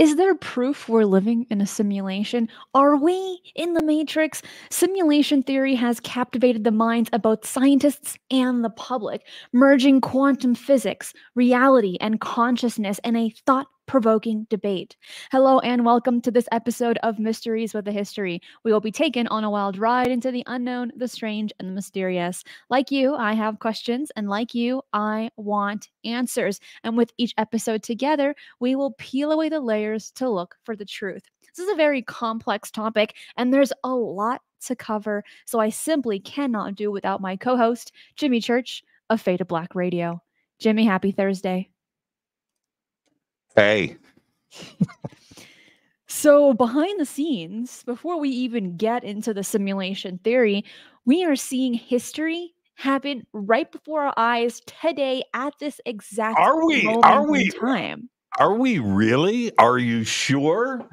Is there proof we're living in a simulation? Are we in the Matrix? Simulation theory has captivated the minds of both scientists and the public, merging quantum physics, reality, and consciousness in a thought provoking debate. Hello, and welcome to this episode of Mysteries with a History. We will be taken on a wild ride into the unknown, the strange, and the mysterious. Like you, I have questions, and like you, I want answers. And with each episode together, we will peel away the layers to look for the truth. This is a very complex topic, and there's a lot to cover, so I simply cannot do without my co host, Jimmy Church of Fade to Black Radio. Jimmy, happy Thursday. Hey. so, behind the scenes, before we even get into the simulation theory, we are seeing history happen right before our eyes today at this exact are we are we time. Are we really? Are you sure?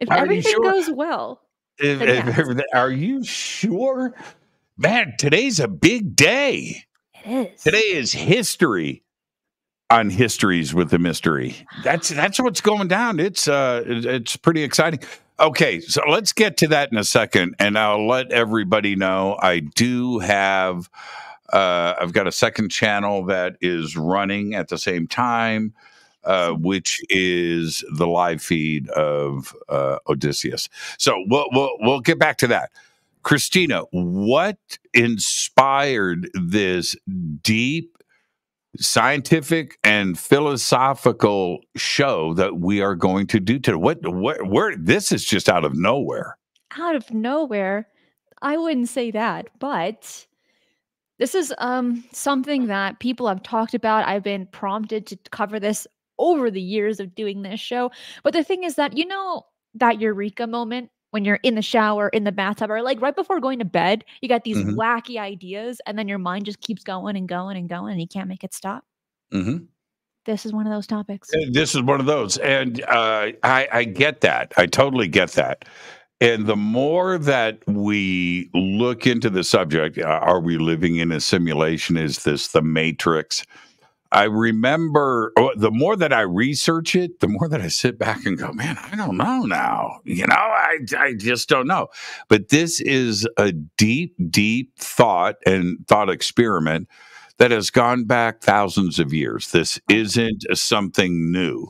If are everything sure? goes well. If, if, if, are you sure? Man, today's a big day. It is. Today is history on histories with the mystery. That's that's what's going down. It's uh it's pretty exciting. Okay, so let's get to that in a second and I'll let everybody know I do have uh I've got a second channel that is running at the same time. Uh, which is the live feed of uh, Odysseus. So we'll, we'll we'll get back to that. Christina, what inspired this deep scientific and philosophical show that we are going to do today. What, what, where, this is just out of nowhere. Out of nowhere. I wouldn't say that, but this is um something that people have talked about. I've been prompted to cover this over the years of doing this show. But the thing is that you know that eureka moment when you're in the shower, in the bathtub, or like right before going to bed, you got these mm-hmm. wacky ideas, and then your mind just keeps going and going and going, and you can't make it stop. Mm-hmm. This is one of those topics. This is one of those, and uh, I, I get that. I totally get that. And the more that we look into the subject, uh, are we living in a simulation? Is this the Matrix? I remember oh, the more that I research it, the more that I sit back and go, man, I don't know now. You know, I, I just don't know. But this is a deep, deep thought and thought experiment that has gone back thousands of years. This isn't something new.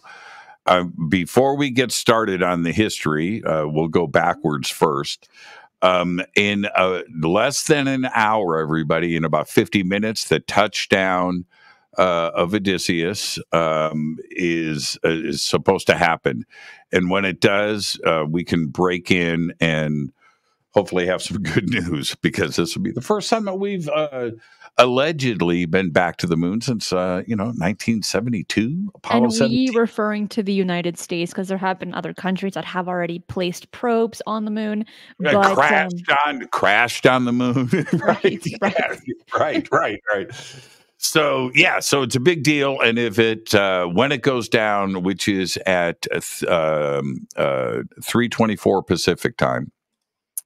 Uh, before we get started on the history, uh, we'll go backwards first. Um, in uh, less than an hour, everybody, in about 50 minutes, the touchdown uh, of Odysseus um, is uh, is supposed to happen, and when it does, uh, we can break in and hopefully have some good news because this will be the first time that we've uh, allegedly been back to the moon since uh, you know 1972 Apollo and we 17. referring to the United States because there have been other countries that have already placed probes on the moon but, crashed um, on crashed on the moon. Right right, yeah, right right right so yeah, so it's a big deal, and if it uh, when it goes down, which is at uh, um, uh, three twenty four Pacific time,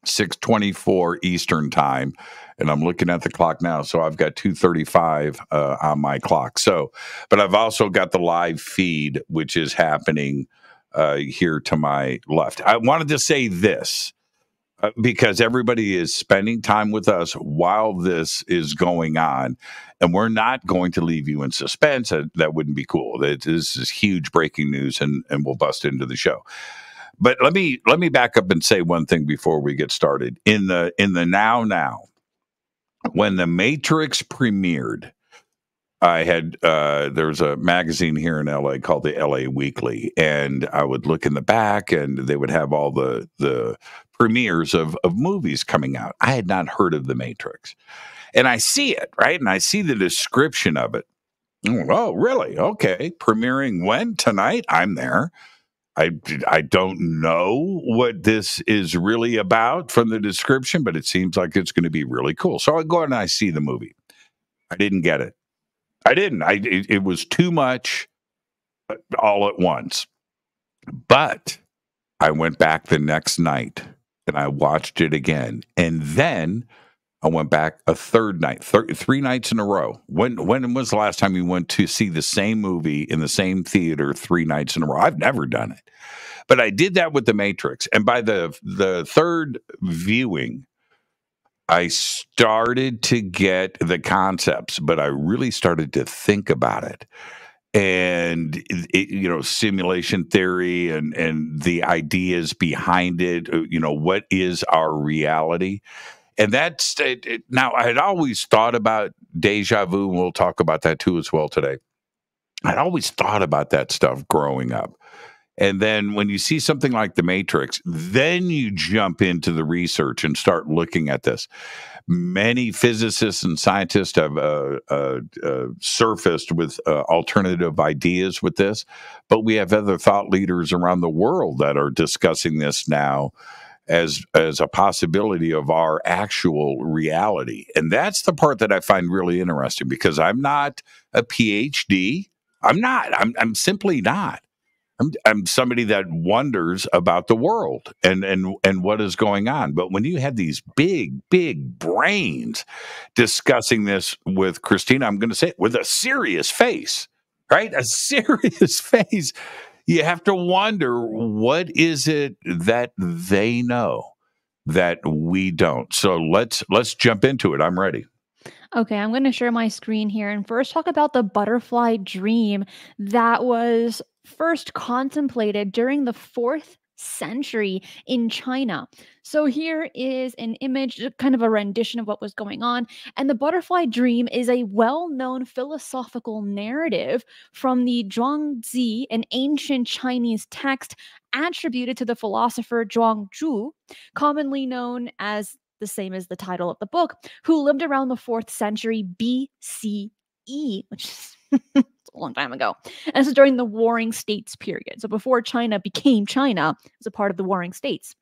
six twenty four Eastern time, and I'm looking at the clock now, so I've got two thirty five uh, on my clock. So, but I've also got the live feed, which is happening uh, here to my left. I wanted to say this. Uh, because everybody is spending time with us while this is going on and we're not going to leave you in suspense. That, wouldn't be cool. This is huge breaking news, and and we'll bust into the show. But let me let me back up and say one thing before we get started. In the in the now now, when the Matrix premiered, I had uh, there was a magazine here in LA called the LA Weekly, and I would look in the back, and they would have all the the premieres of of movies coming out. I had not heard of the Matrix, and I see it, right? And I see the description of it. Oh, really? Okay. Premiering when? Tonight? I'm there. I, I don't know what this is really about from the description, but it seems like it's going to be really cool. So I go and I see the movie. I didn't get it. I didn't. I it, it was too much uh, all at once. But I went back the next night and I watched it again. And then I went back a third night, thir- three nights in a row. When when was the last time you went to see the same movie in the same theater three nights in a row? I've never done it, but I did that with The Matrix, and by the the third viewing, I started to get the concepts, but I really started to think about it. And it, you know, simulation theory and and the ideas behind it. Uh, you know, what is our reality? and that's it, it, now I had always thought about deja vu. And we'll talk about that too as well today. I'd always thought about that stuff growing up. And then when you see something like The Matrix, then you jump into the research and start looking at this. Many physicists and scientists have uh, uh, uh, surfaced with uh, alternative ideas with this, but we have other thought leaders around the world that are discussing this now as as a possibility of our actual reality. And that's the part that I find really interesting because I'm not a PhD. I'm not. I'm I'm simply not. I'm, I'm somebody that wonders about the world and and and what is going on. But when you have these big big brains discussing this with Christina, I'm going to say it with a serious face, right? A serious face you have to wonder what is it that they know that we don't. So let's let's jump into it. I'm ready. Okay, I'm going to share my screen here and first talk about the butterfly dream that was first contemplated during the 4th century in China. So here is an image, uh, kind of a rendition of what was going on. And the butterfly dream is a well known philosophical narrative from the Zhuangzi, an ancient Chinese text attributed to the philosopher Zhuang Zhuangzi, commonly known as the same as the title of the book, who lived around the 4th century BCE, which is a long time ago. And this is during the Warring States period. So before China became China, it was a part of the Warring States.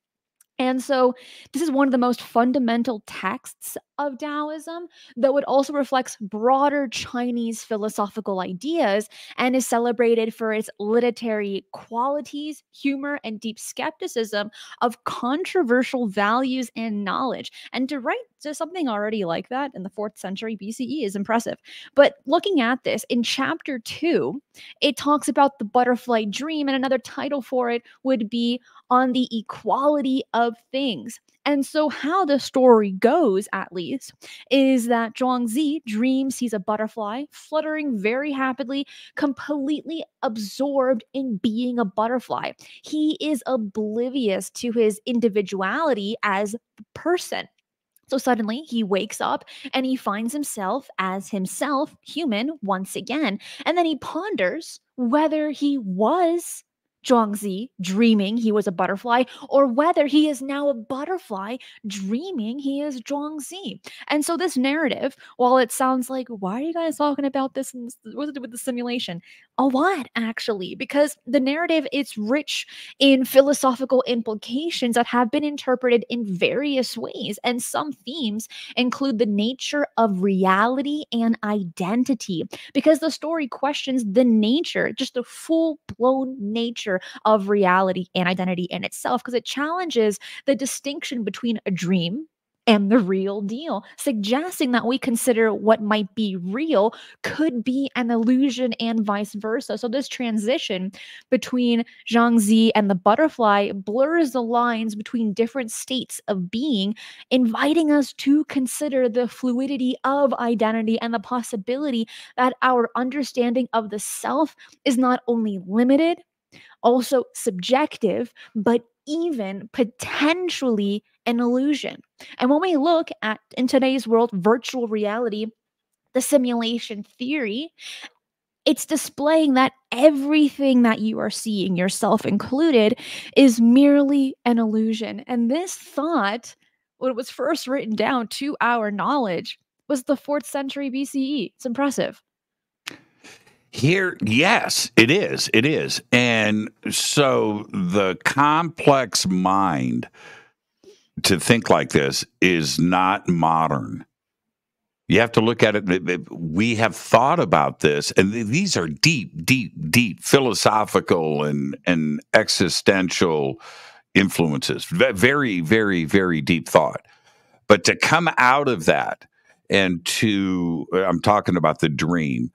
And so, this is one of the most fundamental texts of Taoism, though it also reflects broader Chinese philosophical ideas and is celebrated for its literary qualities, humor, and deep skepticism of controversial values and knowledge. And to write something already like that in the fourth century BCE is impressive. But looking at this in chapter two, it talks about the butterfly dream, and another title for it would be on the equality of things. And so, how the story goes, at least, is that Zhuangzi dreams he's a butterfly fluttering very happily, completely absorbed in being a butterfly. He is oblivious to his individuality as a person. So suddenly he wakes up and he finds himself as himself, human, once again. And then he ponders whether he was Zhuangzi dreaming he was a butterfly, or whether he is now a butterfly dreaming he is Zhuangzi. And so this narrative, while it sounds like, why are you guys talking about this? What's it with the simulation? A lot, actually, because the narrative is rich in philosophical implications that have been interpreted in various ways. And some themes include the nature of reality and identity, because the story questions the nature, just the full blown nature of reality and identity in itself because it challenges the distinction between a dream and the real deal, suggesting that we consider what might be real could be an illusion and vice versa. So, this transition between Zhuangzi and the butterfly blurs the lines between different states of being, inviting us to consider the fluidity of identity and the possibility that our understanding of the self is not only limited also subjective, but even potentially an illusion. And when we look at in today's world, virtual reality, the simulation theory, it's displaying that everything that you are seeing, yourself included, is merely an illusion. And this thought, when it was first written down to our knowledge, was the fourth century BCE. It's impressive. Here, yes, it is. It is. And so the complex mind to think like this is not modern. You have to look at it. We have thought about this, and these are deep, deep, deep philosophical and, and existential influences. Very, very, very deep thought. But to come out of that and to, I'm talking about the dream,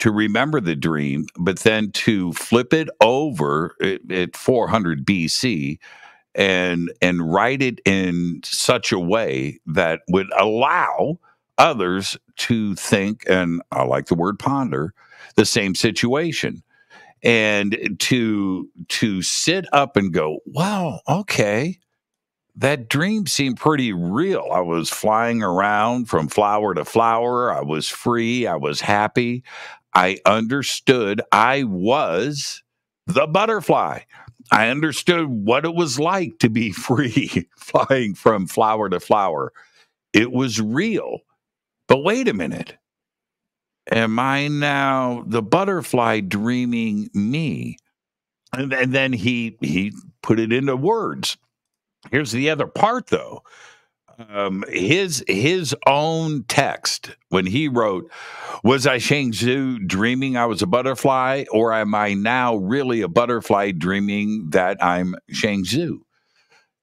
to remember the dream, but then to flip it over at, at 400 BC and and write it in such a way that would allow others to think and I like the word ponder the same situation. And to to sit up and go wow okay that dream seemed pretty real. I was flying around from flower to flower. I was free. I was happy i understood i was the butterfly i understood what it was like to be free flying from flower to flower it was real but wait a minute am I now the butterfly dreaming me? And, and then he he put it into words. Here's the other part, though. Um, his his own text when he wrote, "Was I Shang Tzu dreaming I was a butterfly, or am I now really a butterfly dreaming that I'm Shang Tzu?"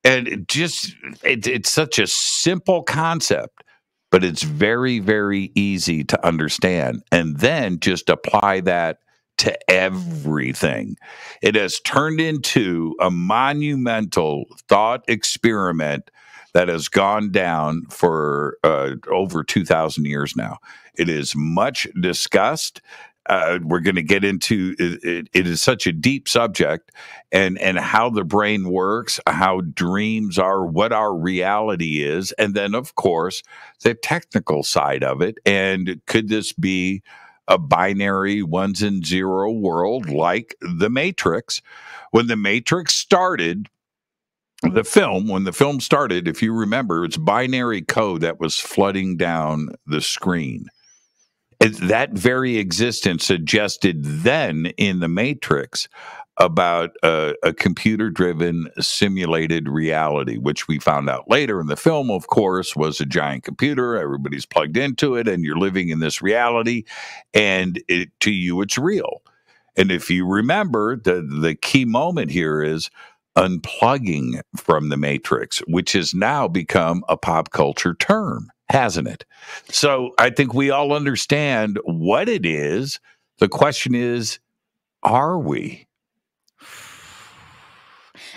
And it just it, it's such a simple concept but it's very, very easy to understand. And then just apply that to everything. It has turned into a monumental thought experiment that has gone down for uh, over 2,000 years now. It is much discussed. Uh, we're going to get into it, it, it is such a deep subject and and how the brain works how dreams are what our reality is and then of course the technical side of it. And could this be a binary ones and zero world like the matrix? When the matrix started the film when the film started if you remember it's binary code that was flooding down the screen that very existence suggested then in the Matrix about a, a computer driven simulated reality, which we found out later in the film, of course, was a giant computer. Everybody's plugged into it, and you're living in this reality, and it, to you, it's real. And if you remember, the, the key moment here is unplugging from the matrix, which has now become a pop culture term hasn't it? So I think we all understand what it is. The question is, are we?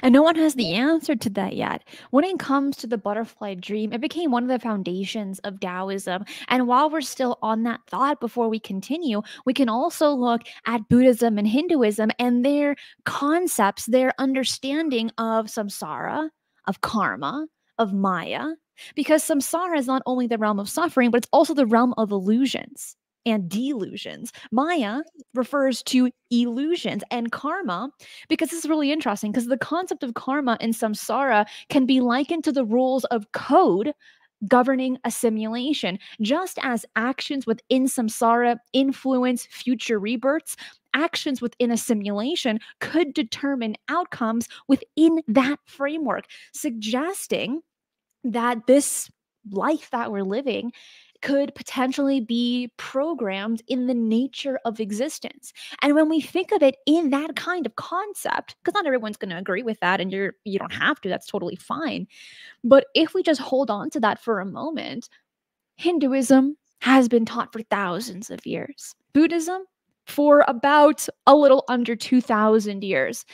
And no one has the answer to that yet. When it comes to the butterfly dream, it became one of the foundations of Taoism. And while we're still on that thought before we continue, we can also look at Buddhism and Hinduism and their concepts, their understanding of samsara, of karma, of Maya, because samsara is not only the realm of suffering, but it's also the realm of illusions and delusions. Maya refers to illusions and karma because this is really interesting because the concept of karma in samsara can be likened to the rules of code governing a simulation. Just as actions within samsara influence future rebirths, actions within a simulation could determine outcomes within that framework, suggesting that this life that we're living could potentially be programmed in the nature of existence. And when we think of it in that kind of concept, because not everyone's going to agree with that and you're you don't have to, that's totally fine. But if we just hold on to that for a moment, Hinduism has been taught for thousands of years. Buddhism for about a little under 2000 years.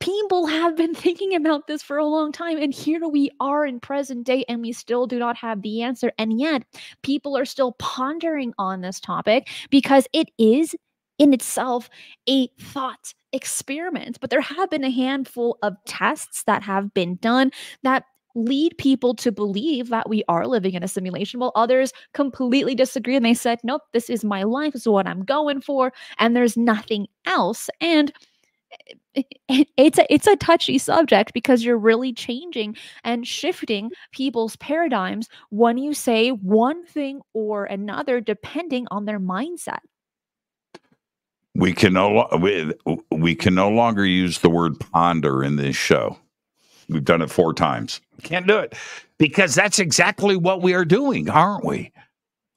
People have been thinking about this for a long time and here we are in present day and we still do not have the answer and yet people are still pondering on this topic because it is in itself a thought experiment. But there have been a handful of tests that have been done that lead people to believe that we are living in a simulation while others completely disagree and they said nope this is my life this is what i'm going for and there's nothing else. And Eh, eh, it's a it's a touchy subject because you're really changing and shifting people's paradigms when you say one thing or another depending on their mindset. We can no we, we can no longer use the word ponder in this show. We've done it four times. Can't do it because that's exactly what we are doing aren't we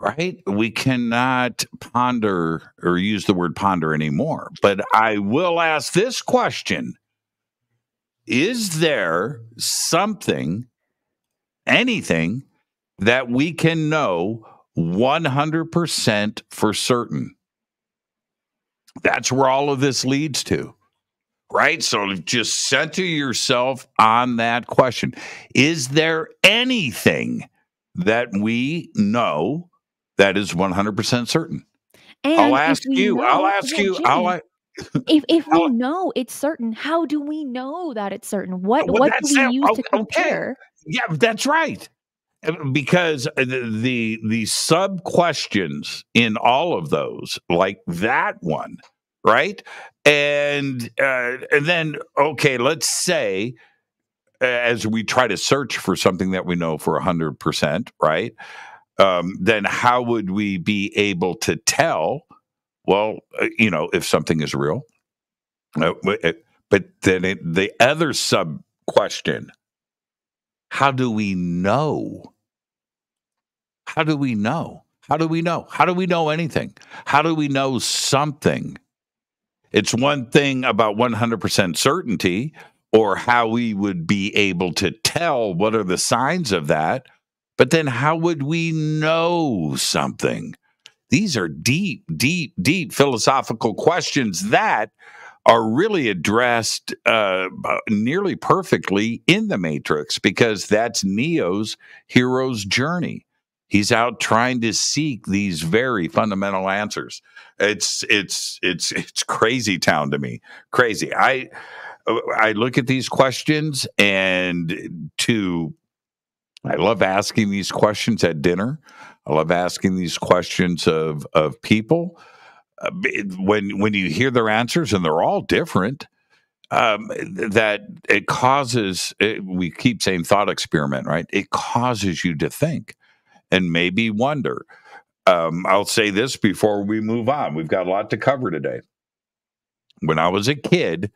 right? We cannot ponder or use the word ponder anymore. But I will ask this question Is there something anything that we can know 100% for certain. That's where all of this leads to. Right? So just center yourself on that question. Is there anything that we know that is 100% certain? And I'll ask you, know, I'll ask you, I'll, if if we know it's certain, how do we know that it's certain? What well, what do we use to Okay. compare? Yeah, that's right. Uh, Because the the, the sub questions in all of those, like that one, right? And uh, and then okay, let's say uh, as we try to search for something that we know for hundred percent, right? Um, then how would we be able to tell? Well, uh, you know, if something is real. Uh, uh, but then it, the other sub question how do we know? How do we know? How do we know? How do we know anything? How do we know something? It's one thing about 100% certainty or how we would be able to tell what are the signs of that. But then how would we know something? These are deep, deep, deep philosophical questions that are really addressed uh, nearly perfectly in the Matrix because that's Neo's hero's journey. He's out trying to seek these very fundamental answers. It's it's it's it's crazy town to me. Crazy. I I look at these questions and to I love asking these questions at dinner. I love asking these questions of of people. Uh, when when you hear their answers and they're all different um, that it causes it, we keep saying thought experiment right? It causes you to think and maybe wonder. Um, i'll say this before we move on. We've got a lot to cover today. When i was a kid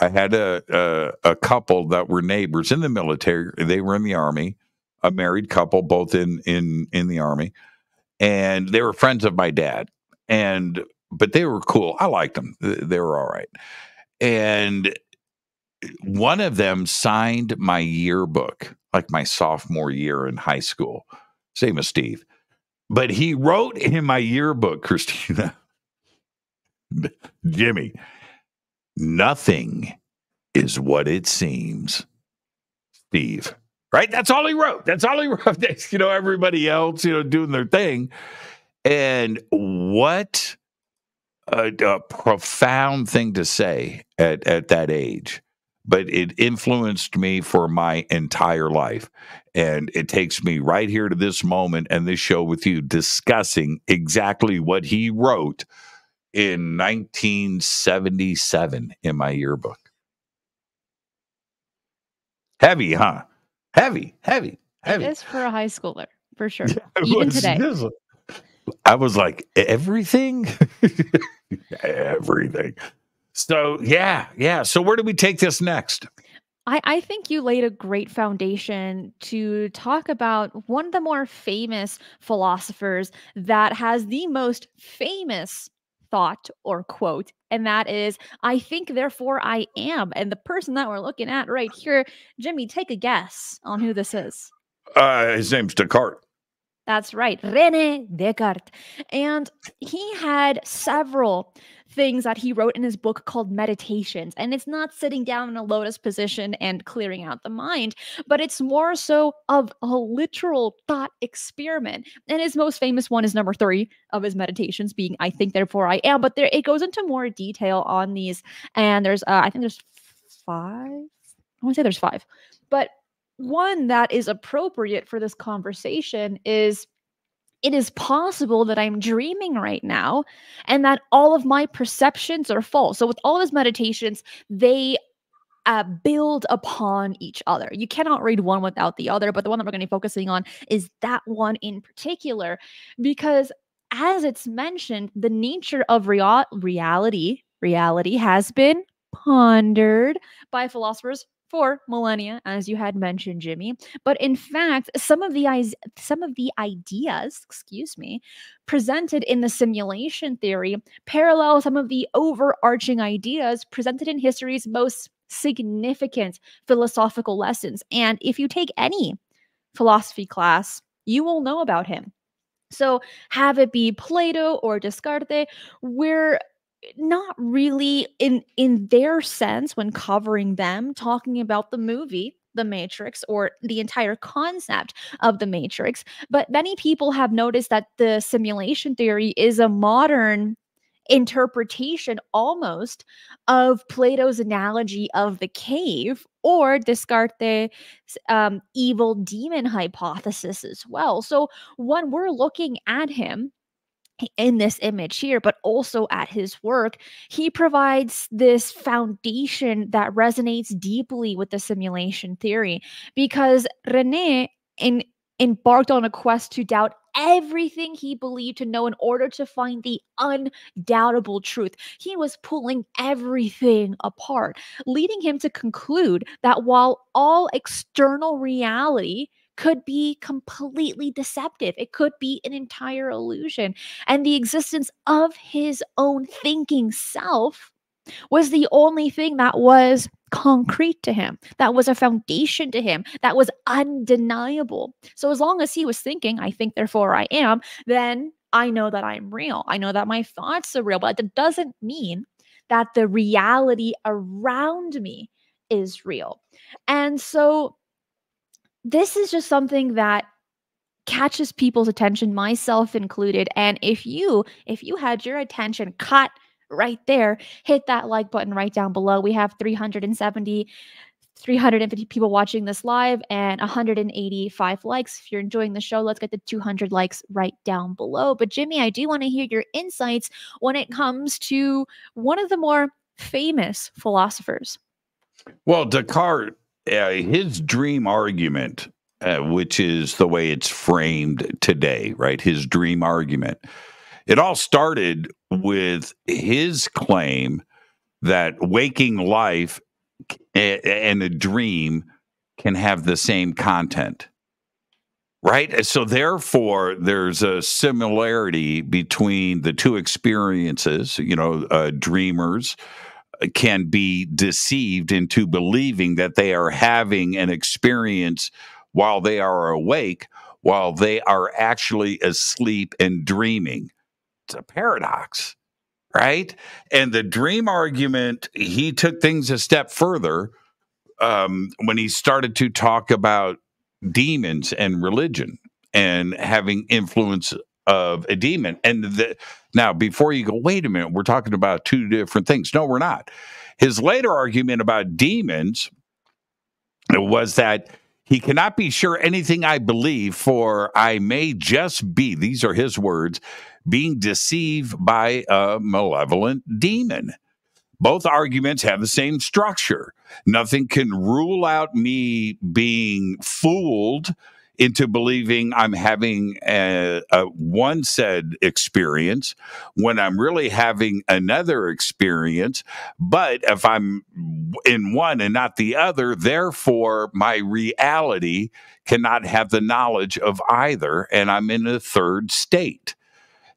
i had a, a, a couple that were neighbors in the military. They were in the army a married couple both in in in the army and they were friends of my dad and but they were cool. I liked them. They were all right. And one of them signed my yearbook like my sophomore year in high school same as steve but he wrote in my yearbook christina jimmy nothing is what it seems steve right that's all he wrote that's all he wrote you know everybody else you know doing their thing and what a, a profound thing to say at, at that age, but it influenced me for my entire life. And it takes me right here to this moment and this show with you discussing exactly what he wrote in 1977 in my yearbook. Heavy, huh? Heavy, heavy, heavy. It is for a high schooler, for sure. Even was today. I was like, everything? everything. So, yeah, yeah. So, where do we take this next? I, I think you laid a great foundation to talk about one of the more famous philosophers that has the most famous thought or quote, and that is, I think, therefore I am. And the person that we're looking at right here, Jimmy, take a guess on who this is. Uh, his name's Descartes. That's right, Rene Descartes. And he had several things that he wrote in his book called Meditations. And it's not sitting down in a lotus position and clearing out the mind, but it's more so of a literal thought experiment. And his most famous one is number three of his meditations, being I think, therefore I am. But there it goes into more detail on these. And there's, uh, I think there's five. I want to say there's five. But one that is appropriate for this conversation is it is possible that I'm dreaming right now and that all of my perceptions are false. So, with all of his meditations, they uh, build upon each other. You cannot read one without the other, but the one that we're going to be focusing on is that one in particular, because as it's mentioned, the nature of rea- reality, reality has been pondered by philosophers for millennia, as you had mentioned, Jimmy. But in fact, some of the some of the ideas, excuse me, presented in the simulation theory parallel some of the overarching ideas presented in history's most significant philosophical lessons. And if you take any philosophy class, you will know about him. So, have it be Plato or Descartes, we're not really in in their sense when covering them talking about the movie the matrix or the entire concept of the matrix but many people have noticed that the simulation theory is a modern interpretation almost of Plato's analogy of the cave or Descartes' um, evil demon hypothesis as well. So when we're looking at him, in this image here, but also at his work, he provides this foundation that resonates deeply with the simulation theory because Rene in, embarked on a quest to doubt everything he believed to know in order to find the undoubtable truth. He was pulling everything apart, leading him to conclude that while all external reality could be completely deceptive. It could be an entire illusion. And the existence of his own thinking self was the only thing that was concrete to him, that was a foundation to him, that was undeniable. So as long as he was thinking, I think, therefore I am, then I know that I'm real. I know that my thoughts are real, but that doesn't mean that the reality around me is real. And so this is just something that catches people's attention myself included and if you if you had your attention caught right there, hit that like button right down below. We have 370 350 people watching this live and 185 likes. If you're enjoying the show, let's get the 200 likes right down below. But Jimmy, I do want to hear your insights when it comes to one of the more famous philosophers. Well, Descartes, uh, his dream argument, uh, which is the way it's framed today, right? His dream argument it all started with his claim that waking life and a dream can have the same content. Right. So, therefore, there's a similarity between the two experiences. You know, uh, dreamers can be deceived into believing that they are having an experience while they are awake, while they are actually asleep and dreaming it's a paradox, right? And the dream argument, he took things a step further um, when he started to talk about demons and religion and having influence of a demon. And the, now, before you go, wait a minute, we're talking about two different things. No, we're not. His later argument about demons was that he cannot be sure anything I believe, for I may just be, these are his words, being deceived by a malevolent demon. Both arguments have the same structure. Nothing can rule out me being fooled into believing I'm having a, a, one said experience when I'm really having another experience. But if I'm in one and not the other, therefore my reality cannot have the knowledge of either, and I'm in a third state.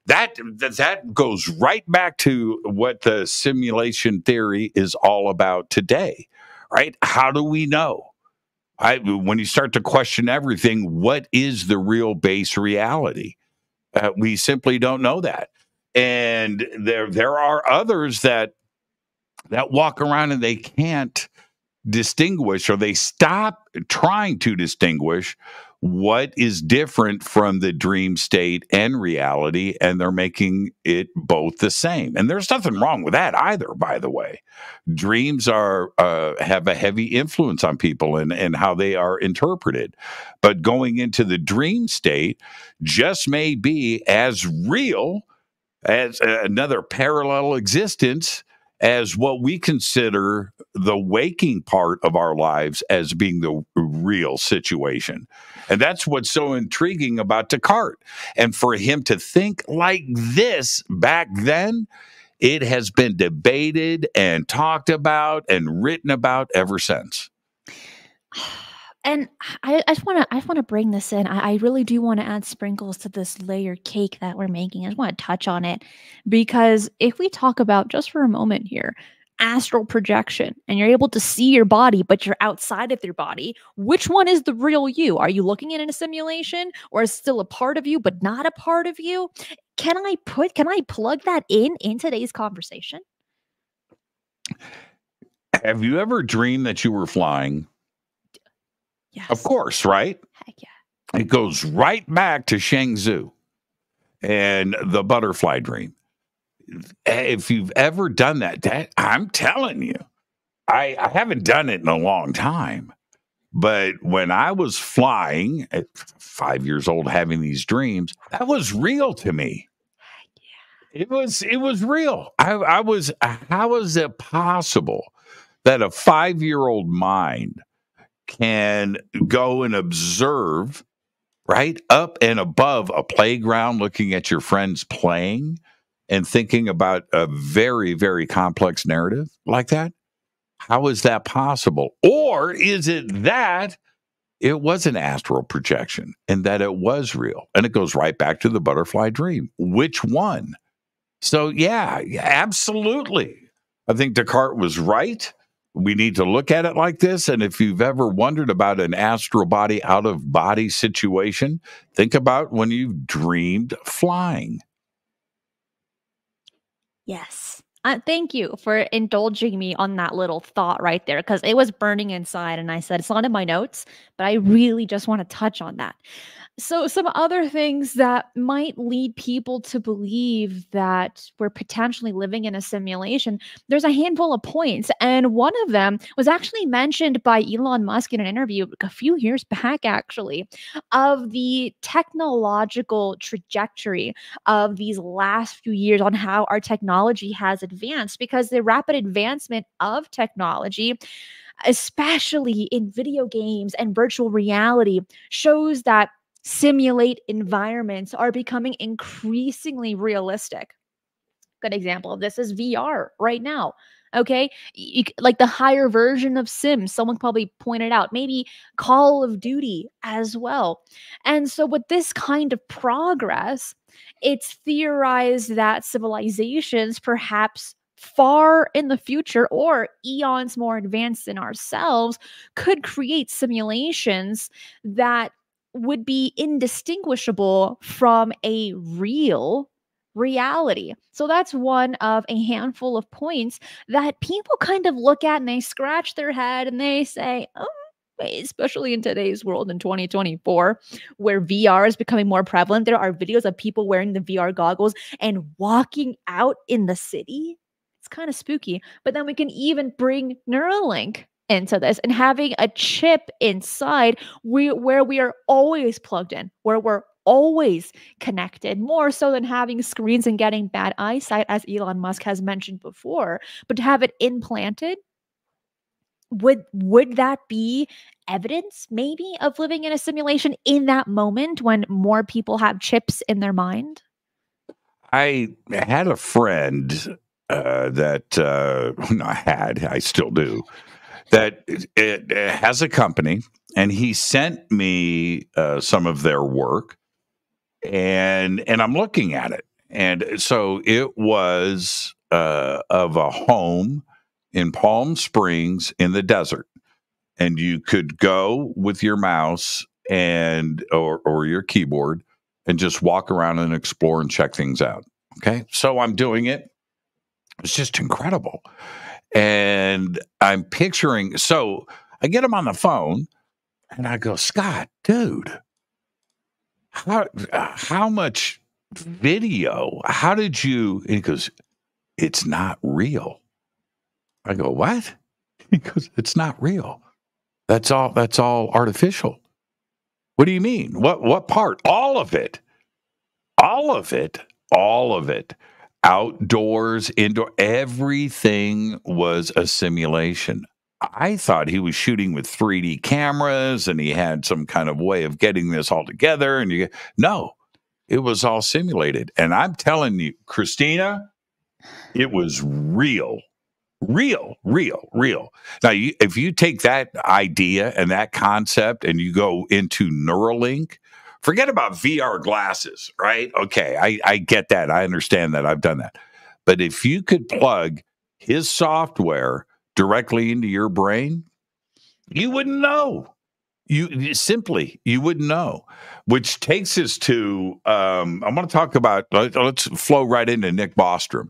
That that goes right back to what the simulation theory is all about today right? How do we know I, when you start to question everything what is the real base reality? Uh, we simply don't know that. And there there are others that that walk around and they can't distinguish or they stop trying to distinguish what is different from the dream state and reality and they're making it both the same. And there's nothing wrong with that either by the way. Dreams are uh, have a heavy influence on people and, and how they are interpreted. But going into the dream state just may be as real as another parallel existence as what we consider the waking part of our lives as being the real situation. And that's what's so intriguing about Descartes. And for him to think like this back then, it has been debated and talked about and written about ever since. And I, I just want to I just want to bring this in. I, I really do want to add sprinkles to this layer cake that we're making. I just want to touch on it because if we talk about just for a moment here, astral projection and you're able to see your body, but you're outside of your body, which one is the real you? Are you looking at in a simulation or is still a part of you, but not a part of you? Can I put, can I plug that in in today's conversation? Have you ever dreamed that you were flying? Yes. Of course, right? Heck yeah. It goes right back to Shang Tzu and the butterfly dream. If you've ever done that, that I'm telling you, I, I haven't done it in a long time. But when I was flying at five years old, having these dreams, that was real to me. It was it was real. I, I was how is it possible that a five year old mind can go and observe right up and above a playground, looking at your friends playing and thinking about a very, very complex narrative like that? How is that possible? Or is it that it was an astral projection and that it was real? And it goes right back to the butterfly dream. Which one? So, yeah, absolutely. I think Descartes was right we need to look at it like this. And if you've ever wondered about an astral body out of body situation, think about when you've dreamed flying. Yes. Uh, thank you for indulging me on that little thought right there because it was burning inside. And I said, it's not in my notes, but I really just want to touch on that. So, some other things that might lead people to believe that we're potentially living in a simulation, there's a handful of points. And one of them was actually mentioned by Elon Musk in an interview a few years back, actually, of the technological trajectory of these last few years on how our technology has advanced, because the rapid advancement of technology especially in video games and virtual reality, shows that simulate environments are becoming increasingly realistic. Good example of this is VR right now. Okay. You, like the higher version of Sims, someone probably pointed out, maybe Call of Duty as well. And so, with this kind of progress, it's theorized that civilizations, perhaps far in the future or eons more advanced than ourselves, could create simulations that would be indistinguishable from a real reality. So that's one of a handful of points that people kind of look at and they scratch their head and they say, oh, especially in today's world in 2024 where VR is becoming more prevalent there are videos of people wearing the VR goggles and walking out in the city it's kind of spooky but then we can even bring Neuralink into this and having a chip inside we, where we are always plugged in, where we're always connected, more so than having screens and getting bad eyesight, as Elon Musk has mentioned before. But to have it implanted, would would that be evidence maybe of living in a simulation in that moment when more people have chips in their mind? I had a friend uh, that uh, I had, I still do, that it, it has a company, and he sent me uh, some of their work, and and I'm looking at it, and so it was uh, of a home in Palm Springs in the desert, and you could go with your mouse and or or your keyboard and just walk around and explore and check things out. Okay, so I'm doing it. It's just incredible. And I'm picturing, so I get him on the phone and I go, Scott, dude, how, how much video? How did you? he goes, it's not real. I go, what? He goes, it's not real. That's all, that's all artificial. What do you mean? What, what part? All of it. All of it. All of it outdoors, indoor, everything was a simulation. I thought he was shooting with 3D cameras and he had some kind of way of getting this all together. And you no, it was all simulated. And I'm telling you, Christina, it was real, real, real, real. Now, you, if you take that idea and that concept and you go into Neuralink, Forget about VR glasses, right? Okay, I, I get that. I understand that. I've done that. But if you could plug his software directly into your brain, you wouldn't know. You simply you wouldn't know, which takes us to um, I want to talk about. Let's flow right into Nick Bostrom.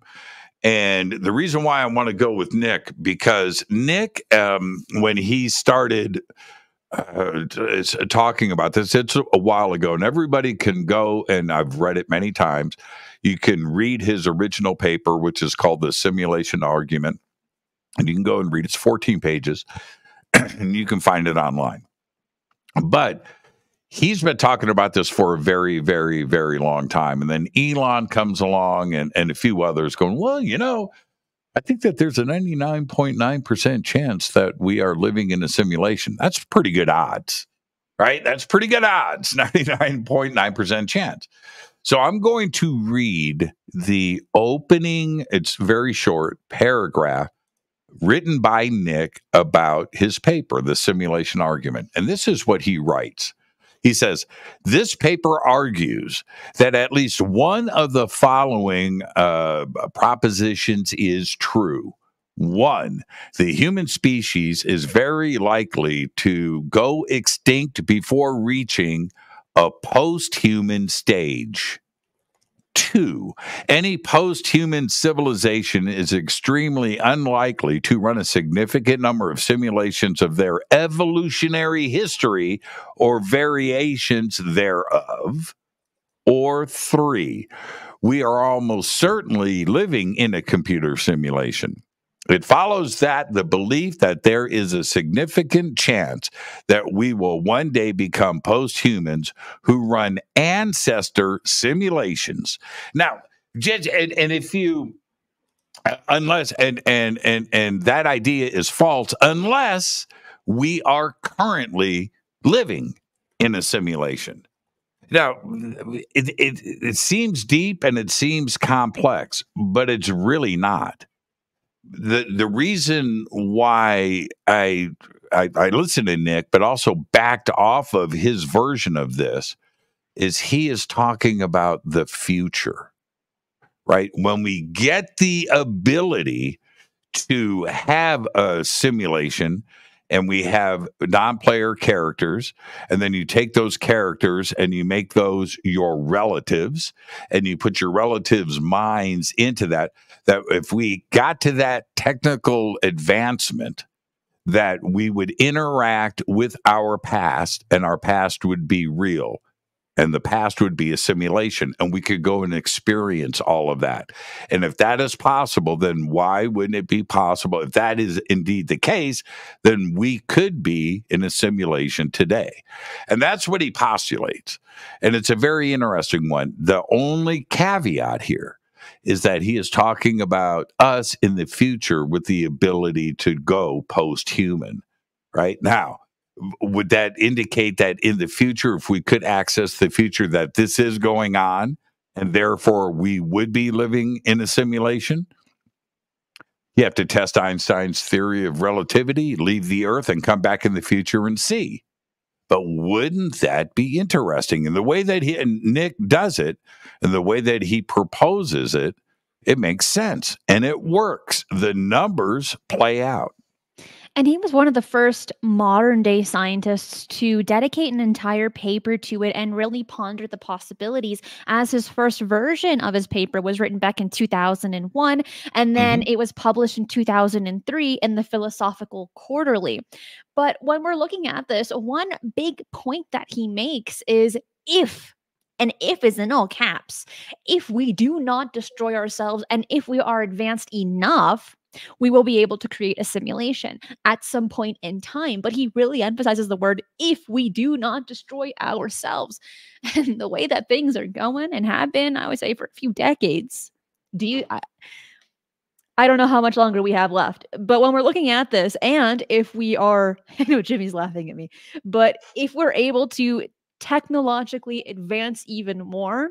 And the reason why I want to go with Nick because Nick, um, when he started uh, talking about this, it's a while ago, and everybody can go and I've read it many times. You can read his original paper, which is called the Simulation Argument, and you can go and read. It's 14 pages, and you can find it online. But he's been talking about this for a very, very, very long time. And then Elon comes along and, and a few others going, well, you know, I think that there's a 99.9% chance that we are living in a simulation. That's pretty good odds, right? That's pretty good odds, 99.9% chance. So I'm going to read the opening, it's very short paragraph written by Nick about his paper, The Simulation Argument. And this is what he writes. He says, This paper argues that at least one of the following uh, propositions is true. One, the human species is very likely to go extinct before reaching a post human stage. Two, any post human civilization is extremely unlikely to run a significant number of simulations of their evolutionary history or variations thereof. Or three, we are almost certainly living in a computer simulation. It follows that the belief that there is a significant chance that we will one day become post humans who run ancestor simulations. Now, and, and if you uh, unless and and and and that idea is false unless we are currently living in a simulation now it, it, it seems deep and it seems complex but it's really not the the reason why I, I I listened to Nick, but also backed off of his version of this, is he is talking about the future, right? When we get the ability to have a simulation and we have non-player characters and then you take those characters and you make those your relatives and you put your relatives minds into that that if we got to that technical advancement that we would interact with our past and our past would be real and the past would be a simulation and we could go and experience all of that. And if that is possible, then why wouldn't it be possible? If that is indeed the case, then we could be in a simulation today. And that's what he postulates. And it's a very interesting one. The only caveat here is that he is talking about us in the future with the ability to go post human. Right now, would that indicate that in the future, if we could access the future, that this is going on and therefore we would be living in a simulation? You have to test Einstein's theory of relativity, leave the Earth, and come back in the future and see. But wouldn't that be interesting? And the way that he and Nick does it, and the way that he proposes it, it makes sense and it works. The numbers play out. And he was one of the first modern day scientists to dedicate an entire paper to it and really ponder the possibilities, as his first version of his paper was written back in 2001. And then mm-hmm. it was published in 2003 in the Philosophical Quarterly. But when we're looking at this, one big point that he makes is if and if is in all caps. If we do not destroy ourselves and if we are advanced enough, we will be able to create a simulation at some point in time. But he really emphasizes the word if we do not destroy ourselves. And the way that things are going and have been, I would say, for a few decades. Do you? I, I don't know how much longer we have left, but when we're looking at this, and if we are, I know Jimmy's laughing at me, but if we're able to technologically advance even more,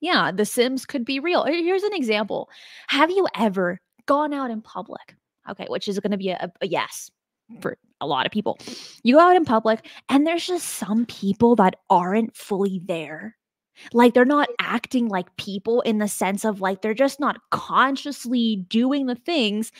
yeah, the Sims could be real. Here's an example. Have you ever gone out in public. Okay, which is going to be a, a yes mm. for a lot of people. You go out in public and there's just some people that aren't fully there. Like they're not acting like people in the sense of like they're just not consciously doing the things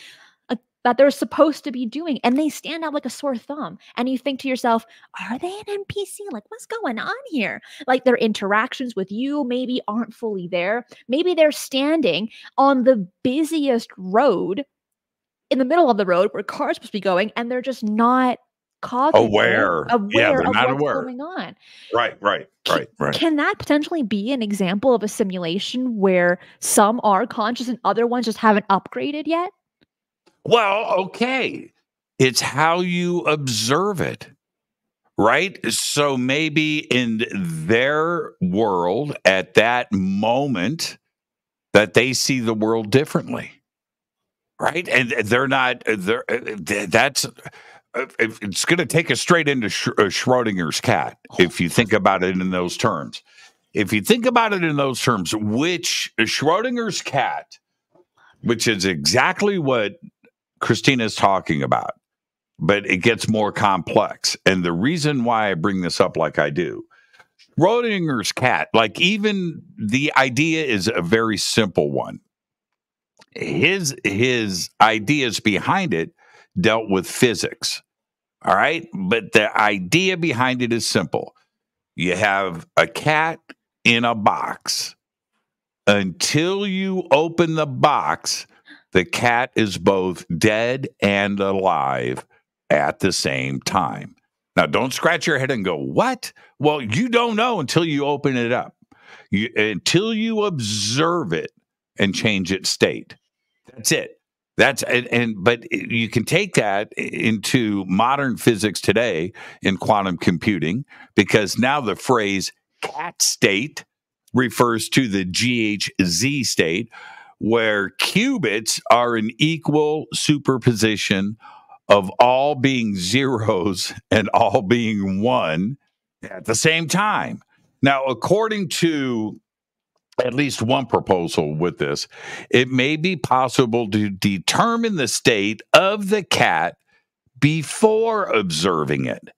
that they're supposed to be doing and they stand out like a sore thumb and you think to yourself are they an npc like what's going on here like their interactions with you maybe aren't fully there maybe they're standing on the busiest road in the middle of the road where cars supposed to be going and they're just not cognitive, aware. aware yeah, they're of not what's aware. going on. Right, right, right, right. Can that potentially be an example of a simulation where some are conscious and other ones just haven't upgraded yet? Well, okay. It's how you observe it. Right. So maybe in their world at that moment that they see the world differently. Right. And they're not, uh, they're, uh, that's, uh, it's going to take us straight into Schrodinger's cat if you think about it in those terms. If you think about it in those terms, which Schrodinger's cat, which is exactly what Christina is talking about, but it gets more complex. And the reason why I bring this up like I do, Schrodinger's cat, like even the idea is a very simple one. His his ideas behind it dealt with physics. All right. But the idea behind it is simple you have a cat in a box. Until you open the box, the cat is both dead and alive at the same time. Now, don't scratch your head and go, What? Well, you don't know until you open it up, you, until you observe it and change its state. That's it. That's and, and, but you can take that into modern physics today in quantum computing because now the phrase cat state refers to the GHZ state where qubits are an equal superposition of all being zeros and all being one at the same time. Now, according to at least one proposal with this, it may be possible to determine the state of the cat before observing it.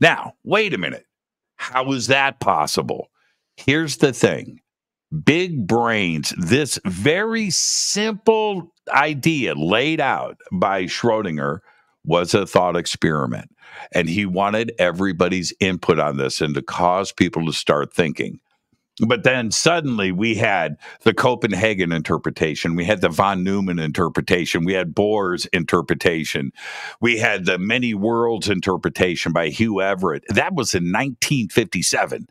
Now, wait a minute. How is that possible? Here's the thing big brains, this very simple idea laid out by Schrodinger was a thought experiment. And he wanted everybody's input on this and to cause people to start thinking. But then suddenly we had the Copenhagen interpretation, we had the von Neumann interpretation, we had Bohr's interpretation, we had the many worlds interpretation by Hugh Everett. That was in 1957.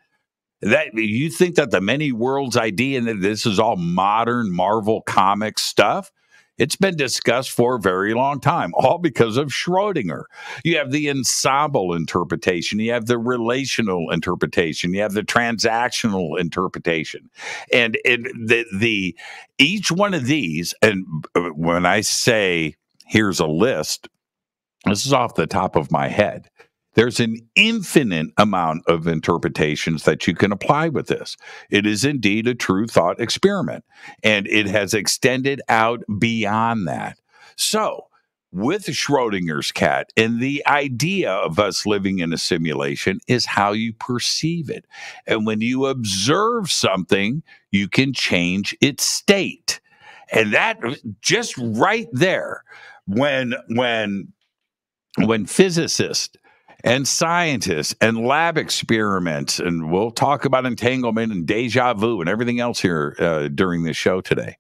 That you think that the many worlds idea and that this is all modern Marvel comics stuff? It's been discussed for a very long time, all because of Schrodinger. You have the ensemble interpretation, you have the relational interpretation, you have the transactional interpretation, and it, the the each one of these. And uh, when I say here's a list, this is off the top of my head. There's an infinite amount of interpretations that you can apply with this. It is indeed a true thought experiment, and it has extended out beyond that. So, with Schrodinger's cat, and the idea of us living in a simulation is how you perceive it. And when you observe something, you can change its state. And that just right there, when when when physicists and scientists and lab experiments. And we'll talk about entanglement and deja vu and everything else here uh, during this show today.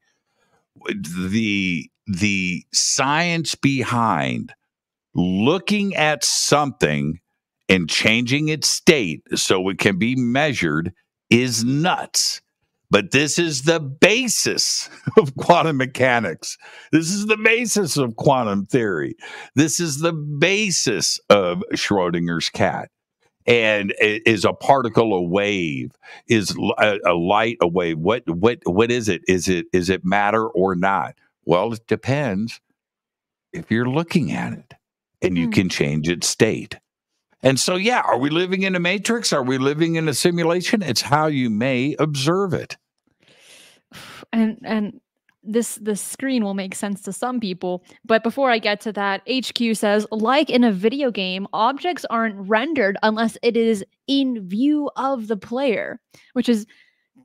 The the science behind looking at something and changing its state so it can be measured is nuts. But this is the basis of quantum mechanics. This is the basis of quantum theory. This is the basis of Schrodinger's cat. And is a particle a wave? Is a, a light a wave? What what what is it? Is it is it matter or not? Well, it depends if you're looking at it and you hmm. can change its state. And so, yeah, are we living in a matrix? Are we living in a simulation? It's how you may observe it. And and this the screen will make sense to some people, but before I get to that, HQ says like in a video game, objects aren't rendered unless it is in view of the player, which is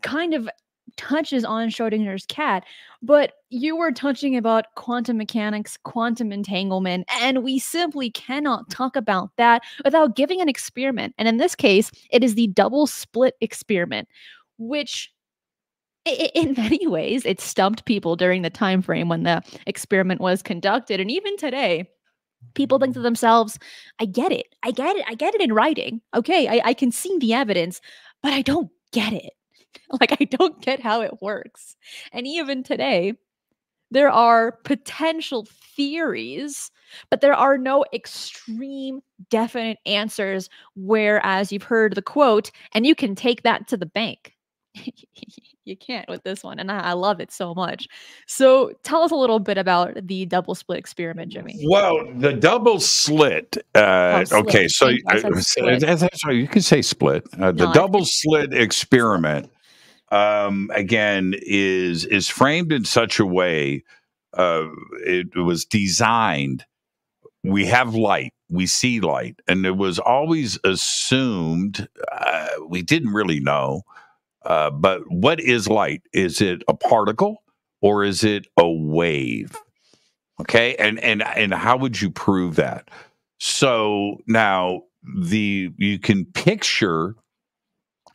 kind of touches on Schrodinger's cat, but you were touching about quantum mechanics, quantum entanglement, and we simply cannot talk about that without giving an experiment. And in this case, it is the double split experiment, which in many ways it stumped people during the time frame when the experiment was conducted and even today people think to themselves i get it i get it i get it in writing okay I, I can see the evidence but i don't get it Like, I don't get how it works. And even today, there are potential theories, but there are no extreme definite answers. Whereas you've heard the quote, and you can take that to the bank. you can't with this one. And I, I, love it so much. So tell us a little bit about the double slit experiment, Jimmy. Well, the double slit. Uh, oh, okay. So uh, that's right. You can say split. Uh, the no, double slit experiment um, again is is framed in such a way uh, it was designed we have light we see light and it was always assumed uh, we didn't really know uh, but what is light is it a particle or is it a wave okay and and and how would you prove that so now the you can picture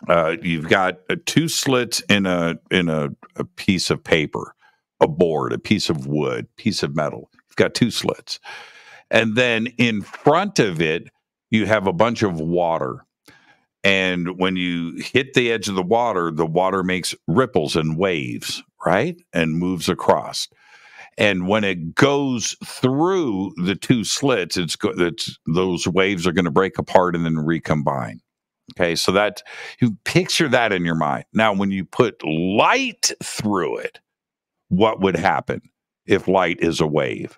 uh, you've got uh, two slits in a in a, a, piece of paper, a board, a piece of wood, piece of metal. You've got two slits, and then in front of it, you have a bunch of water. And when you hit the edge of the water, the water makes ripples and waves, right, and moves across. And when it goes through the two slits, it's, it's those waves are going to break apart and then recombine. Okay, so that you picture that in your mind. Now, when you put light through it, what would happen if light is a wave?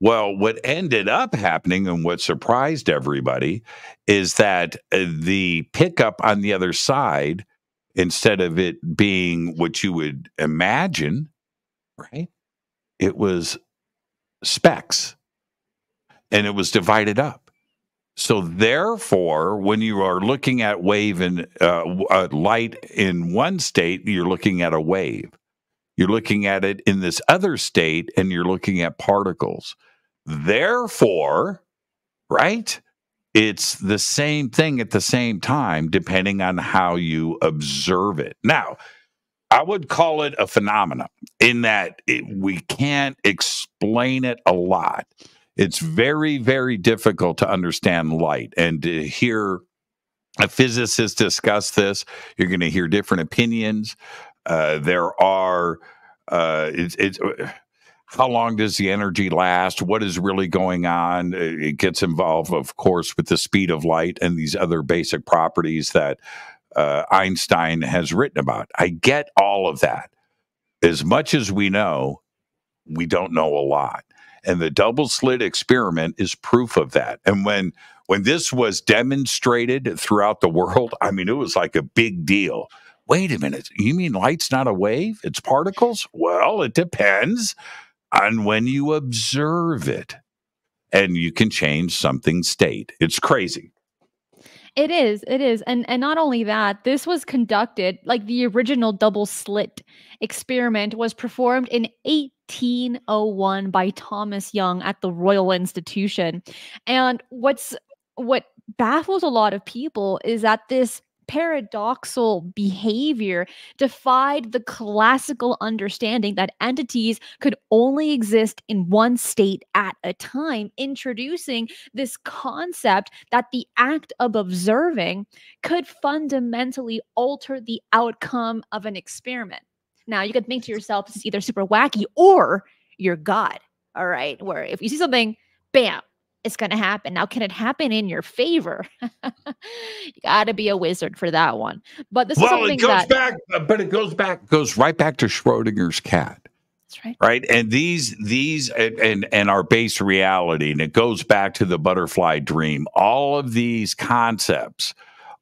Well, what ended up happening and what surprised everybody is that uh, the pickup on the other side, instead of it being what you would imagine, right? It was specs and it was divided up. So therefore, when you are looking at wave and uh, uh, light in one state, you're looking at a wave. You're looking at it in this other state, and you're looking at particles. Therefore, right? It's the same thing at the same time, depending on how you observe it. Now, I would call it a phenomenon in that it, we can't explain it a lot it's very, very difficult to understand light and to hear a physicist discuss this. You're going to hear different opinions. Uh, there are, uh, it's, it's, uh, how long does the energy last? What is really going on? Uh, it gets involved, of course, with the speed of light and these other basic properties that uh, Einstein has written about. I get all of that. As much as we know, we don't know a lot and the double slit experiment is proof of that. And when when this was demonstrated throughout the world, I mean, it was like a big deal. Wait a minute, you mean light's not a wave? It's particles? Well, it depends on when you observe it. And you can change something's state. It's crazy. It is. It is. And and not only that, this was conducted like the original double slit experiment was performed in 1801 by Thomas Young at the Royal Institution. And what's what baffles a lot of people is that this paradoxal behavior defied the classical understanding that entities could only exist in one state at a time, introducing this concept that the act of observing could fundamentally alter the outcome of an experiment. Now, you could think to yourself, this is either super wacky or you're God. All right. Where if you see something, bam, it's going to happen. Now, can it happen in your favor? you got to be a wizard for that one. But this well, is something it goes that, back, uh, but it goes back, goes right back to Schrodinger's cat. That's right. Right, and these, these, and, and and our base reality, and it goes back to the butterfly dream. All of these concepts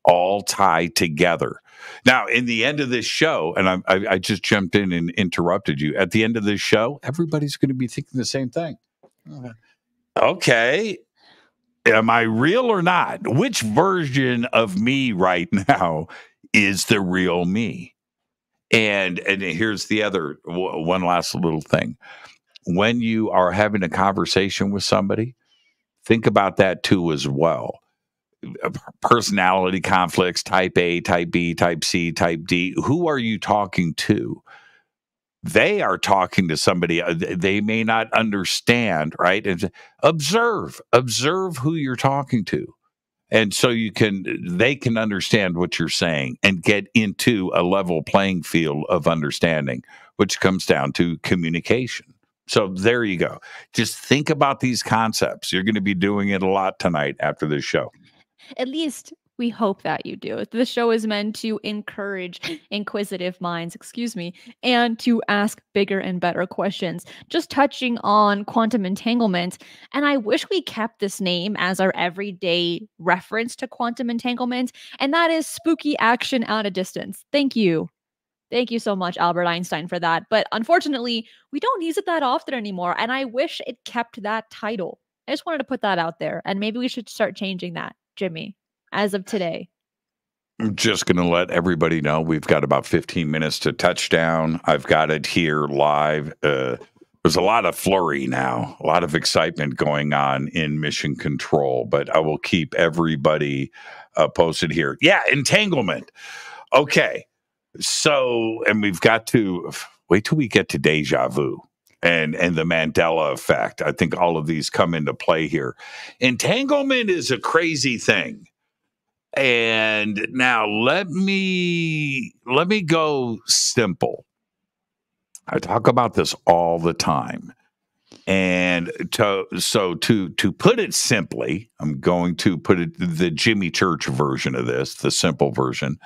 all tie together. Now, in the end of this show, and I, I, I just jumped in and interrupted you. At the end of this show, everybody's going to be thinking the same thing. Okay okay, am I real or not? Which version of me right now is the real me? And and here's the other one last little thing. When you are having a conversation with somebody, think about that too as well. Personality conflicts, type A, type B, type C, type D. Who are you talking to? They are talking to somebody uh, they may not understand, right? And observe, observe who you're talking to. And so you can they can understand what you're saying and get into a level playing field of understanding which comes down to communication. So there you go. Just think about these concepts. You're going to be doing it a lot tonight after this show. At least we hope that you do. The show is meant to encourage inquisitive minds, excuse me, and to ask bigger and better questions. Just touching on quantum entanglement, and I wish we kept this name as our everyday reference to quantum entanglement, and that is spooky action at a distance. Thank you. Thank you so much, Albert Einstein, for that. But unfortunately, we don't use it that often anymore, and I wish it kept that title. I just wanted to put that out there, and maybe we should start changing that, Jimmy as of today? I'm just going to let everybody know we've got about 15 minutes to touchdown. I've got it here live. Uh, there's a lot of flurry now, a lot of excitement going on in mission control, but I will keep everybody uh, posted here. Yeah, entanglement. Okay. So, and we've got to wait till we get to deja vu and and the Mandela effect. I think all of these come into play here. Entanglement is a crazy thing. And now let me let me go simple. I talk about this all the time. And to so to to put it simply, I'm going to put it the Jimmy Church version of this, the simple version.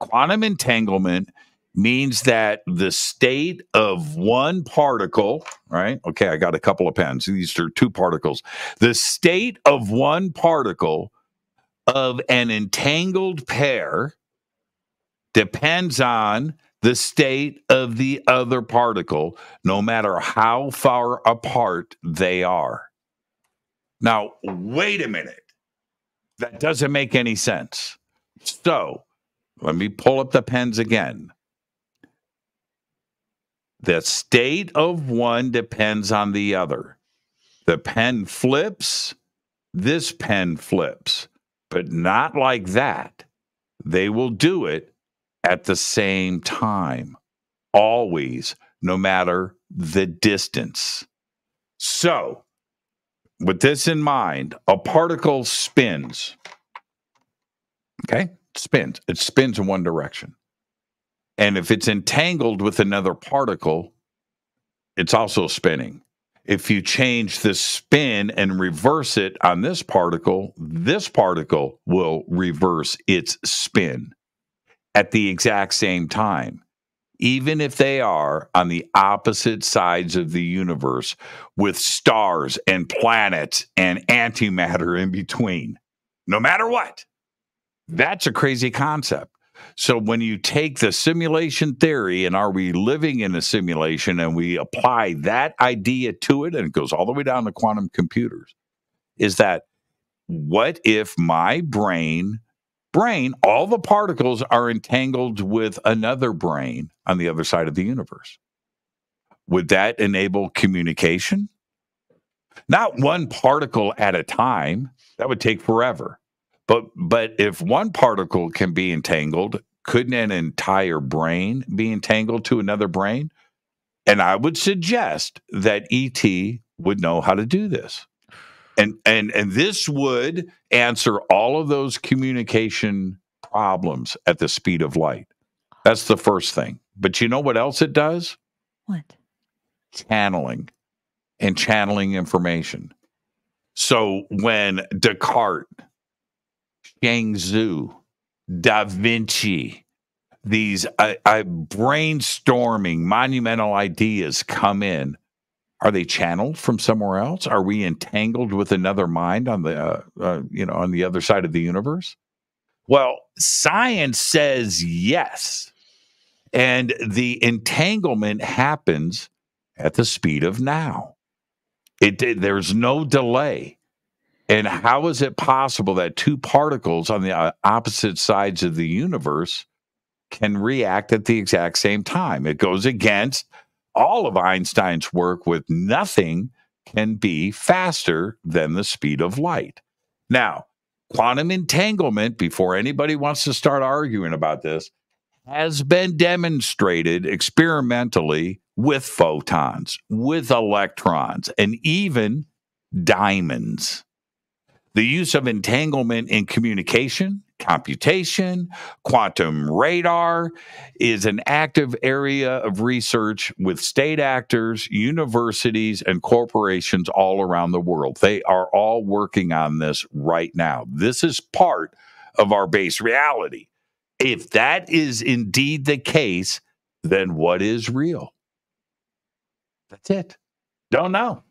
Quantum entanglement means that the state of one particle, right? Okay, I got a couple of pens. These are two particles. The state of one particle of an entangled pair depends on the state of the other particle, no matter how far apart they are. Now, wait a minute. That doesn't make any sense. So, let me pull up the pens again. The state of one depends on the other. The pen flips, this pen flips but not like that. They will do it at the same time, always, no matter the distance. So, with this in mind, a particle spins. Okay? It spins. It spins in one direction. And if it's entangled with another particle, it's also spinning if you change the spin and reverse it on this particle, this particle will reverse its spin at the exact same time, even if they are on the opposite sides of the universe with stars and planets and antimatter in between. No matter what. That's a crazy concept. So when you take the simulation theory and are we living in a simulation and we apply that idea to it and it goes all the way down to quantum computers is that what if my brain brain all the particles are entangled with another brain on the other side of the universe? Would that enable communication? Not one particle at a time. That would take forever but but if one particle can be entangled, couldn't an entire brain be entangled to another brain? And I would suggest that ET would know how to do this. And and and this would answer all of those communication problems at the speed of light. That's the first thing. But you know what else it does? What? Channeling and channeling information. So when Descartes Zhuang Zhou, Da Vinci, these brainstorming monumental ideas come in. Are they channeled from somewhere else? Are we entangled with another mind on the uh, uh, you know on the other side of the universe? Well, science says yes, and the entanglement happens at the speed of now. It, it there's no delay. And how is it possible that two particles on the uh, opposite sides of the universe can react at the exact same time. It goes against all of Einstein's work with nothing can be faster than the speed of light. Now, quantum entanglement, before anybody wants to start arguing about this, has been demonstrated experimentally with photons, with electrons, and even diamonds. The use of entanglement in communication computation, quantum radar is an active area of research with state actors, universities, and corporations all around the world. They are all working on this right now. This is part of our base reality. If that is indeed the case, then what is real? That's it. Don't know.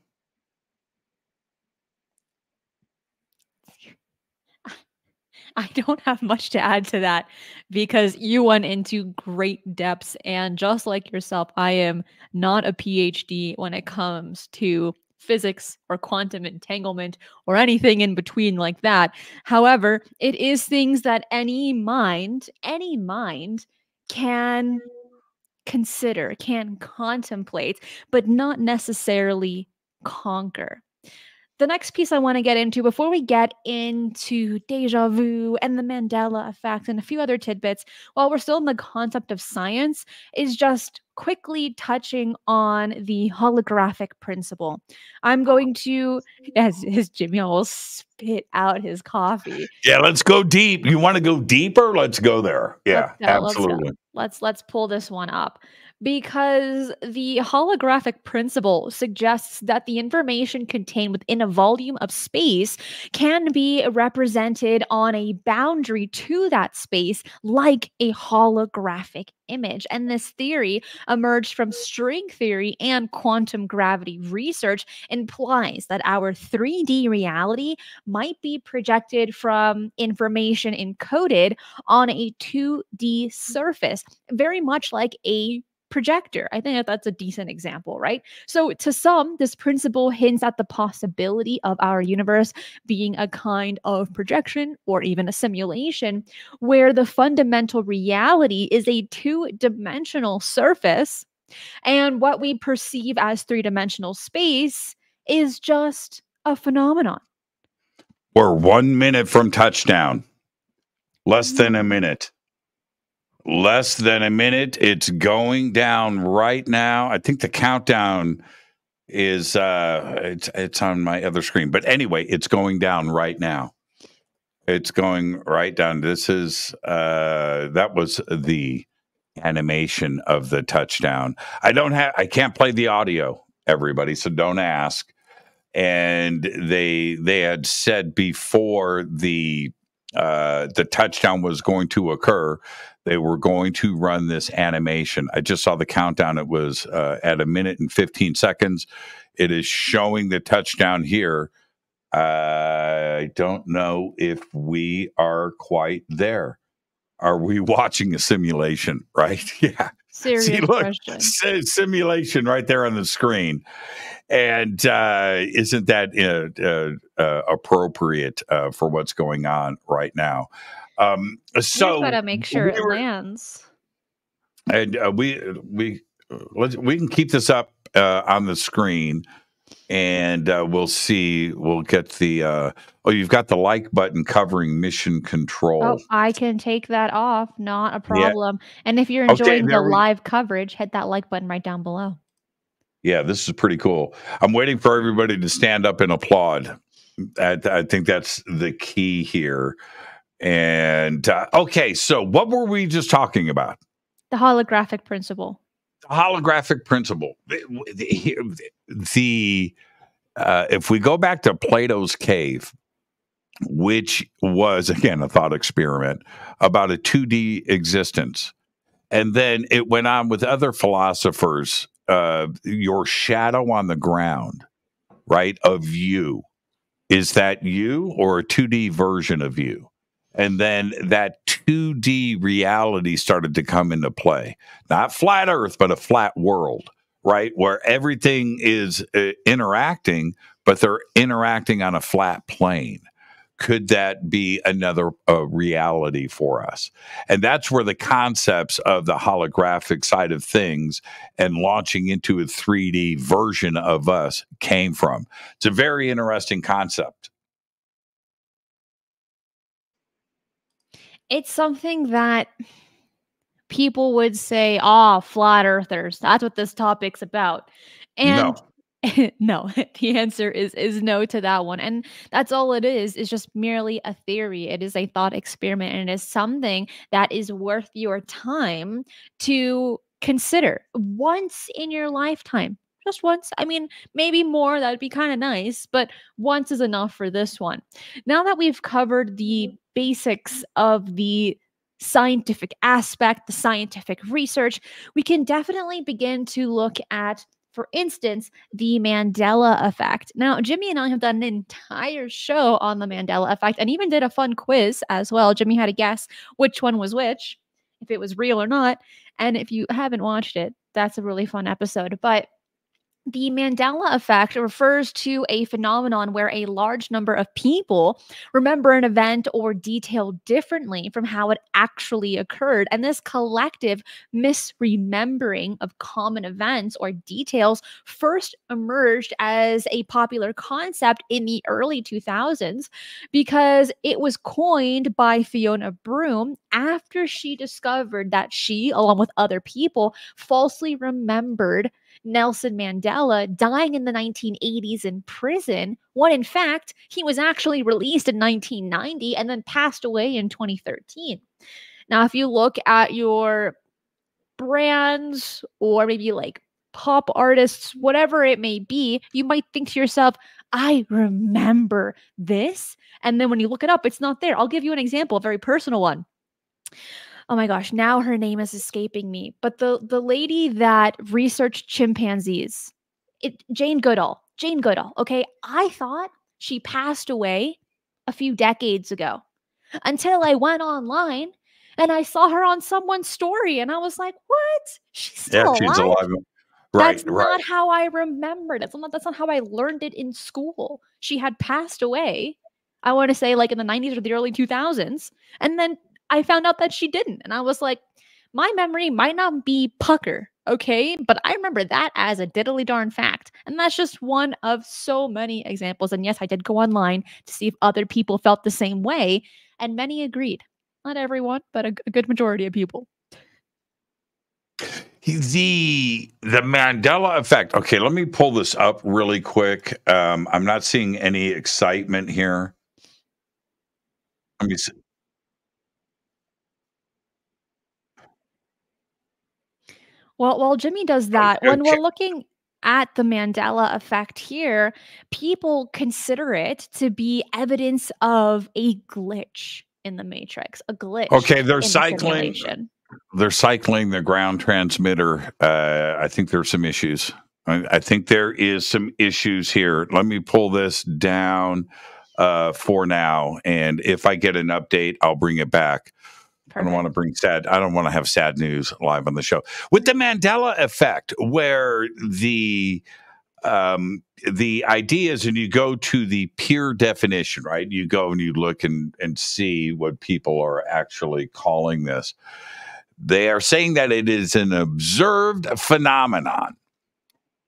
I don't have much to add to that because you went into great depths. And just like yourself, I am not a PhD when it comes to physics or quantum entanglement or anything in between like that. However, it is things that any mind, any mind can consider, can contemplate, but not necessarily conquer the next piece I want to get into before we get into deja vu and the Mandela effect and a few other tidbits, while we're still in the concept of science, is just quickly touching on the holographic principle. I'm oh, going to, as his Jimmy will spit out his coffee. Yeah, let's go deep. You want to go deeper? Let's go there. Yeah, let's absolutely. Let's, let's let's pull this one up because the holographic principle suggests that the information contained within a volume of space can be represented on a boundary to that space like a holographic image. And this theory emerged from string theory and quantum gravity research implies that our 3D reality might be projected from information encoded on a 2D surface, very much like a projector. I think that that's a decent example, right? So, to some, this principle hints at the possibility of our universe being a kind of projection or even a simulation where the fundamental reality is a two dimensional surface. And what we perceive as three dimensional space is just a phenomenon. We're one minute from touchdown, less mm-hmm. than a minute less than a minute. It's going down right now. I think the countdown is uh it's it's on my other screen. But anyway, it's going down right now. It's going right down. This is uh that was the animation of the touchdown. I don't have I can't play the audio, everybody, so don't ask. And they they had said before the uh, the touchdown was going to occur they were going to run this animation. I just saw the countdown. It was uh, at a minute and 15 seconds. It is showing the touchdown here. I don't know if we are quite there. Are we watching a simulation? Right? Yeah. Serious See, look, question. simulation right there on the screen. And uh, isn't that uh, uh, uh appropriate uh, for what's going on right now? Um, so got to make sure we it lands. And uh, we we let's we can keep this up uh, on the screen, and uh, we'll see. We'll get the. Uh, oh, you've got the like button covering mission control. Oh, I can take that off. Not a problem. Yeah. And if you're enjoying okay, the we... live coverage, hit that like button right down below. Yeah, this is pretty cool. I'm waiting for everybody to stand up and applaud. I, I think that's the key here. And uh, okay, so what were we just talking about? The holographic principle. The holographic principle. The, the, the uh, if we go back to Plato's cave, which was again a thought experiment about a 2D existence, and then it went on with other philosophers. Uh, your shadow on the ground, right, of you, is that you or a 2D version of you? And then that 2D reality started to come into play. Not flat Earth, but a flat world, right? Where everything is uh, interacting, but they're interacting on a flat plane. could that be another uh, reality for us? And that's where the concepts of the holographic side of things and launching into a 3D version of us came from. It's a very interesting concept. It's something that people would say, "Ah, oh, flat earthers. That's what this topic's about." And no. no, the answer is is no to that one. And that's all it It's is just merely a theory. It is a thought experiment and it is something that is worth your time to consider once in your lifetime. Just once. I mean, maybe more, that'd be kind of nice, but once is enough for this one. Now that we've covered the basics of the scientific aspect, the scientific research, we can definitely begin to look at for instance, the Mandela effect. Now, Jimmy and I have done an entire show on the Mandela effect and even did a fun quiz as well. Jimmy had to guess which one was which, if it was real or not. And if you haven't watched it, that's a really fun episode. But the Mandela effect refers to a phenomenon where a large number of people remember an event or detail differently from how it actually occurred. And this collective misremembering of common events or details first emerged as a popular concept in the early 2000s because it was coined by Fiona Broome after she discovered that she, along with other people, falsely remembered Nelson Mandela dying in the 1980s in prison, when in fact he was actually released in 1990 and then passed away in 2013. Now, if you look at your brands or maybe like pop artists, whatever it may be, you might think to yourself, I remember this. And then when you look it up, it's not there. I'll give you an example, a very personal one oh my gosh, now her name is escaping me. But the the lady that researched chimpanzees, it Jane Goodall. Jane Goodall. Okay, I thought she passed away a few decades ago until I went online and I saw her on someone's story and I was like, "What? She's still yeah, alive?" She's alive. Right, that's right. not how I remembered. That's not that's not how I learned it in school. She had passed away. I want to say like in the 90s or the early 2000s. And then I found out that she didn't. And I was like, my memory might not be pucker, okay? But I remember that as a diddly darn fact. And that's just one of so many examples. And yes, I did go online to see if other people felt the same way. And many agreed. Not everyone, but a, a good majority of people. The the Mandela effect. Okay, let me pull this up really quick. Um, I'm not seeing any excitement here. Let me see. Well, while Jimmy does that, when we're looking at the Mandela effect here, people consider it to be evidence of a glitch in the matrix, a glitch. Okay, they're cycling. The they're cycling the ground transmitter. Uh, I think there's some issues. I, I, think there is some issues here. Let me pull this down uh, for now, and if I get an update, I'll bring it back. Perfect. I don't want to bring sad. I don't want to have sad news live on the show. With the Mandela effect, where the um, the ideas, and you go to the peer definition, right? You go and you look and and see what people are actually calling this. They are saying that it is an observed phenomenon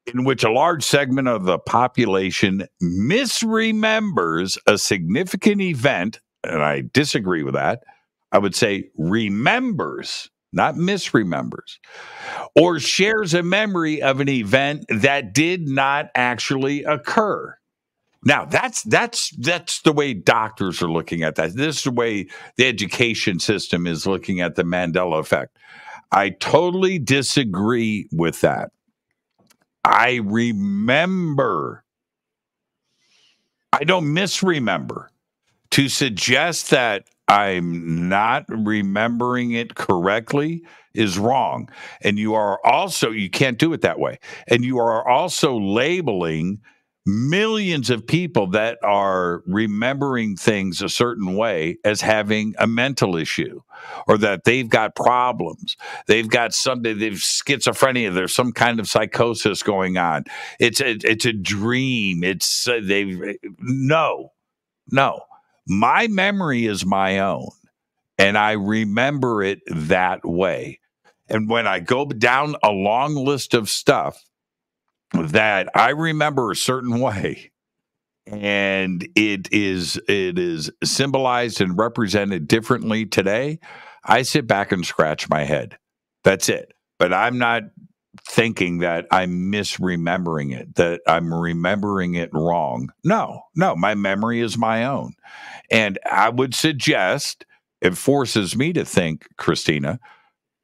in which a large segment of the population misremembers a significant event, and I disagree with that I would say remembers, not misremembers, or shares a memory of an event that did not actually occur. Now that's that's that's the way doctors are looking at that. This is the way the education system is looking at the Mandela effect. I totally disagree with that. I remember. I don't misremember. To suggest that I'm not remembering it correctly is wrong. And you are also, you can't do it that way. And you are also labeling millions of people that are remembering things a certain way as having a mental issue or that they've got problems. They've got something, they've schizophrenia, there's some kind of psychosis going on. It's a, it's a dream. It's, uh, they, no, no My memory is my own, and I remember it that way. And when I go down a long list of stuff that I remember a certain way, and it is it is symbolized and represented differently today, I sit back and scratch my head. That's it. But I'm not thinking that I'm misremembering it, that I'm remembering it wrong. No, no, my memory is my own. And I would suggest it forces me to think, Christina,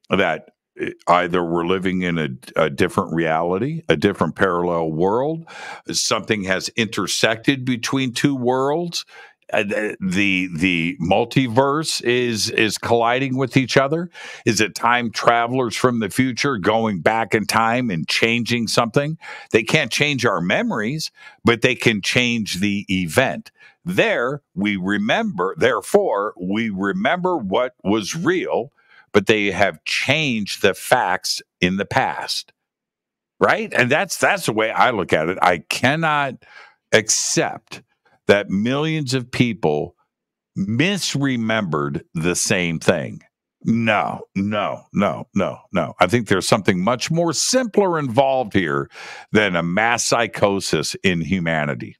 that eh, either we're living in a, a, different reality, a different parallel world, something has intersected between two worlds, Uh, the the multiverse is is colliding with each other? Is it time travelers from the future going back in time and changing something? They can't change our memories, but they can change the event. There we remember, therefore, we remember what was real, but they have changed the facts in the past. Right? And that's that's the way I look at it. I cannot accept that millions of people misremembered the same thing. No, no, no, no, no. I think there's something much more simpler involved here than a mass psychosis in humanity.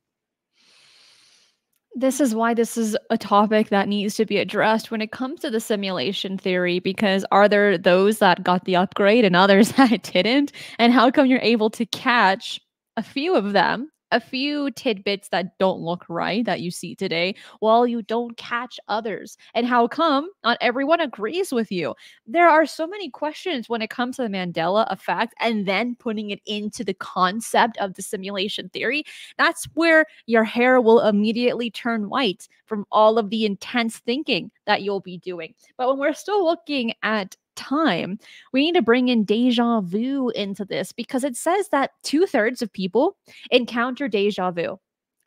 This is why this is a topic that needs to be addressed when it comes to the simulation theory because are there those that got the upgrade and others that didn't? And how come you're able to catch a few of them a few tidbits that don't look right that you see today while you don't catch others? And how come not everyone agrees with you? There are so many questions when it comes to the Mandela effect and then putting it into the concept of the simulation theory. That's where your hair will immediately turn white from all of the intense thinking that you'll be doing. But when we're still looking at time, we need to bring in deja vu into this because it says that two thirds of people encounter deja vu.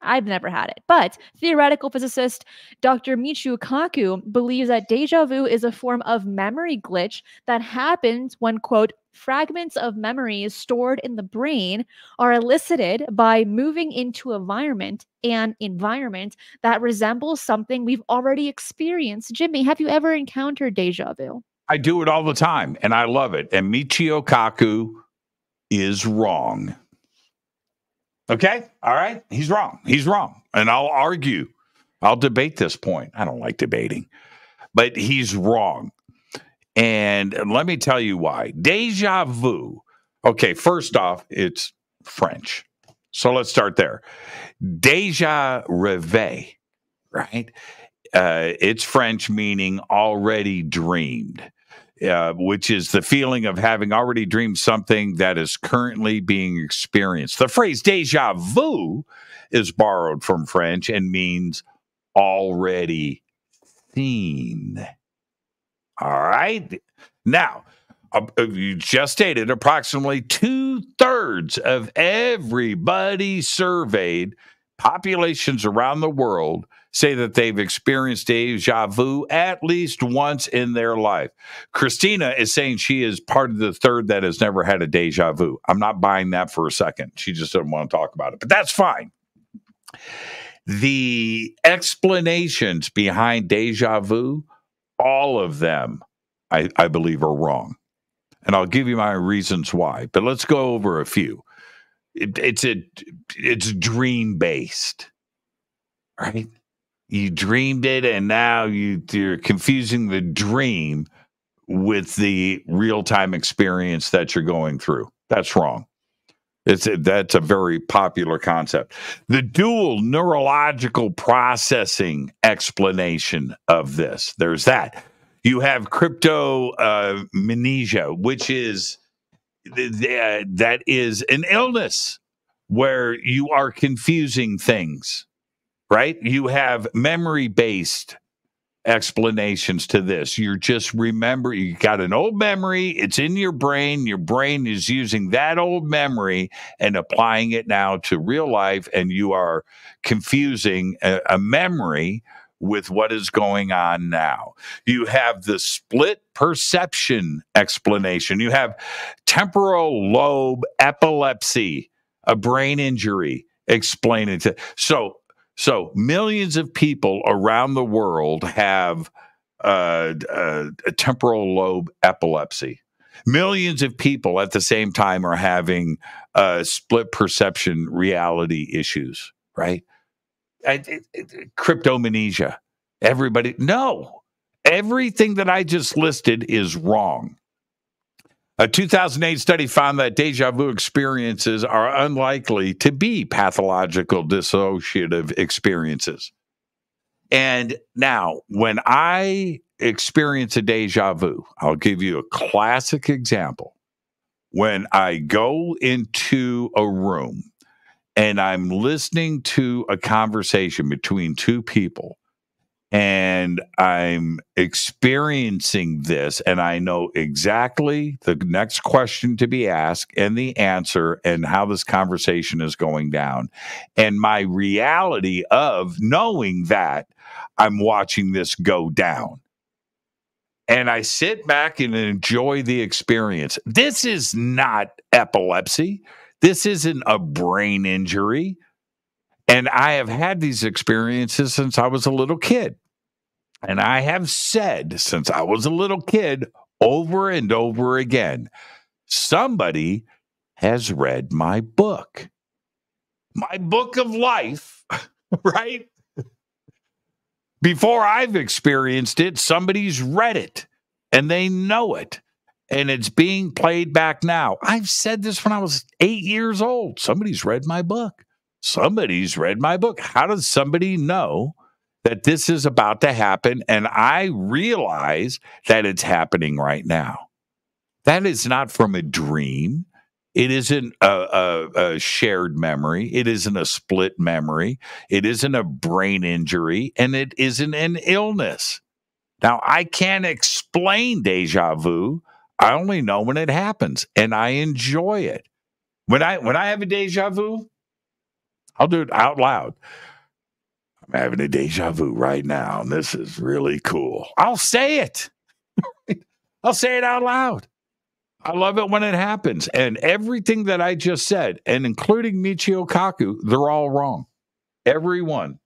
I've never had it. But theoretical physicist Dr. Michio Kaku believes that deja vu is a form of memory glitch that happens when, quote, fragments of memories stored in the brain are elicited by moving into environment and environment that resembles something we've already experienced. Jimmy, have you ever encountered deja vu? I do it all the time and I love it. And Michio Kaku is wrong. Okay? All right? He's wrong. He's wrong. And I'll argue. I'll debate this point. I don't like debating, but he's wrong. And let me tell you why. Deja vu. Okay, first off, it's French. So let's start there. Deja rêve, right? Uh, it's French meaning already dreamed uh, which is the feeling of having already dreamed something that is currently being experienced. The phrase deja vu is borrowed from French and means already seen. All right. Now, uh, you just stated approximately two thirds of everybody surveyed, populations around the world, say that they've experienced deja vu at least once in their life. Christina is saying she is part of the third that has never had a deja vu. I'm not buying that for a second. She just doesn't want to talk about it, but that's fine. The explanations behind deja vu, all of them, I, I believe, are wrong. And I'll give you my reasons why, but let's go over a few. It, it's a it's dream based, right? You dreamed it and now you, you're confusing the dream with the real-time experience that you're going through. That's wrong. It's a, that's a very popular concept. The dual neurological processing explanation of this there's that. You have cryptomnesia uh, which is th- that is an illness where you are confusing things right? You have memory based explanations to this. You're just remember you got an old memory, it's in your brain, your brain is using that old memory and applying it now to real life and you are confusing a, a memory with what is going on now. You have the split perception explanation. You have temporal lobe epilepsy, a brain injury explaining to so So, millions of people around the world have uh, uh, a temporal lobe epilepsy. Millions of people at the same time are having uh, split perception reality issues, right? It, it, cryptomnesia. Everybody, no, everything that I just listed is wrong. A 2008 study found that deja vu experiences are unlikely to be pathological dissociative experiences. And now, when I experience a deja vu, I'll give you a classic example. When I go into a room and I'm listening to a conversation between two people and I'm experiencing this, and I know exactly the next question to be asked and the answer, and how this conversation is going down. And my reality of knowing that I'm watching this go down. And I sit back and enjoy the experience. This is not epilepsy. This isn't a brain injury. And I have had these experiences since I was a little kid. And I have said since I was a little kid over and over again somebody has read my book, my book of life, right? Before I've experienced it, somebody's read it and they know it. And it's being played back now. I've said this when I was eight years old. Somebody's read my book. Somebody's read my book. How does somebody know that this is about to happen. And I realize that it's happening right now. That is not from a dream. It isn't a, a, a, shared memory. It isn't a split memory. It isn't a brain injury. And it isn't an illness. Now, I can't explain deja vu. I only know when it happens and I enjoy it. When I when I have a deja vu, I'll do it out loud. I'm having a deja vu right now, and this is really cool. I'll say it. I'll say it out loud. I love it when it happens. And everything that I just said, and including Michio Kaku, they're all wrong. Everyone.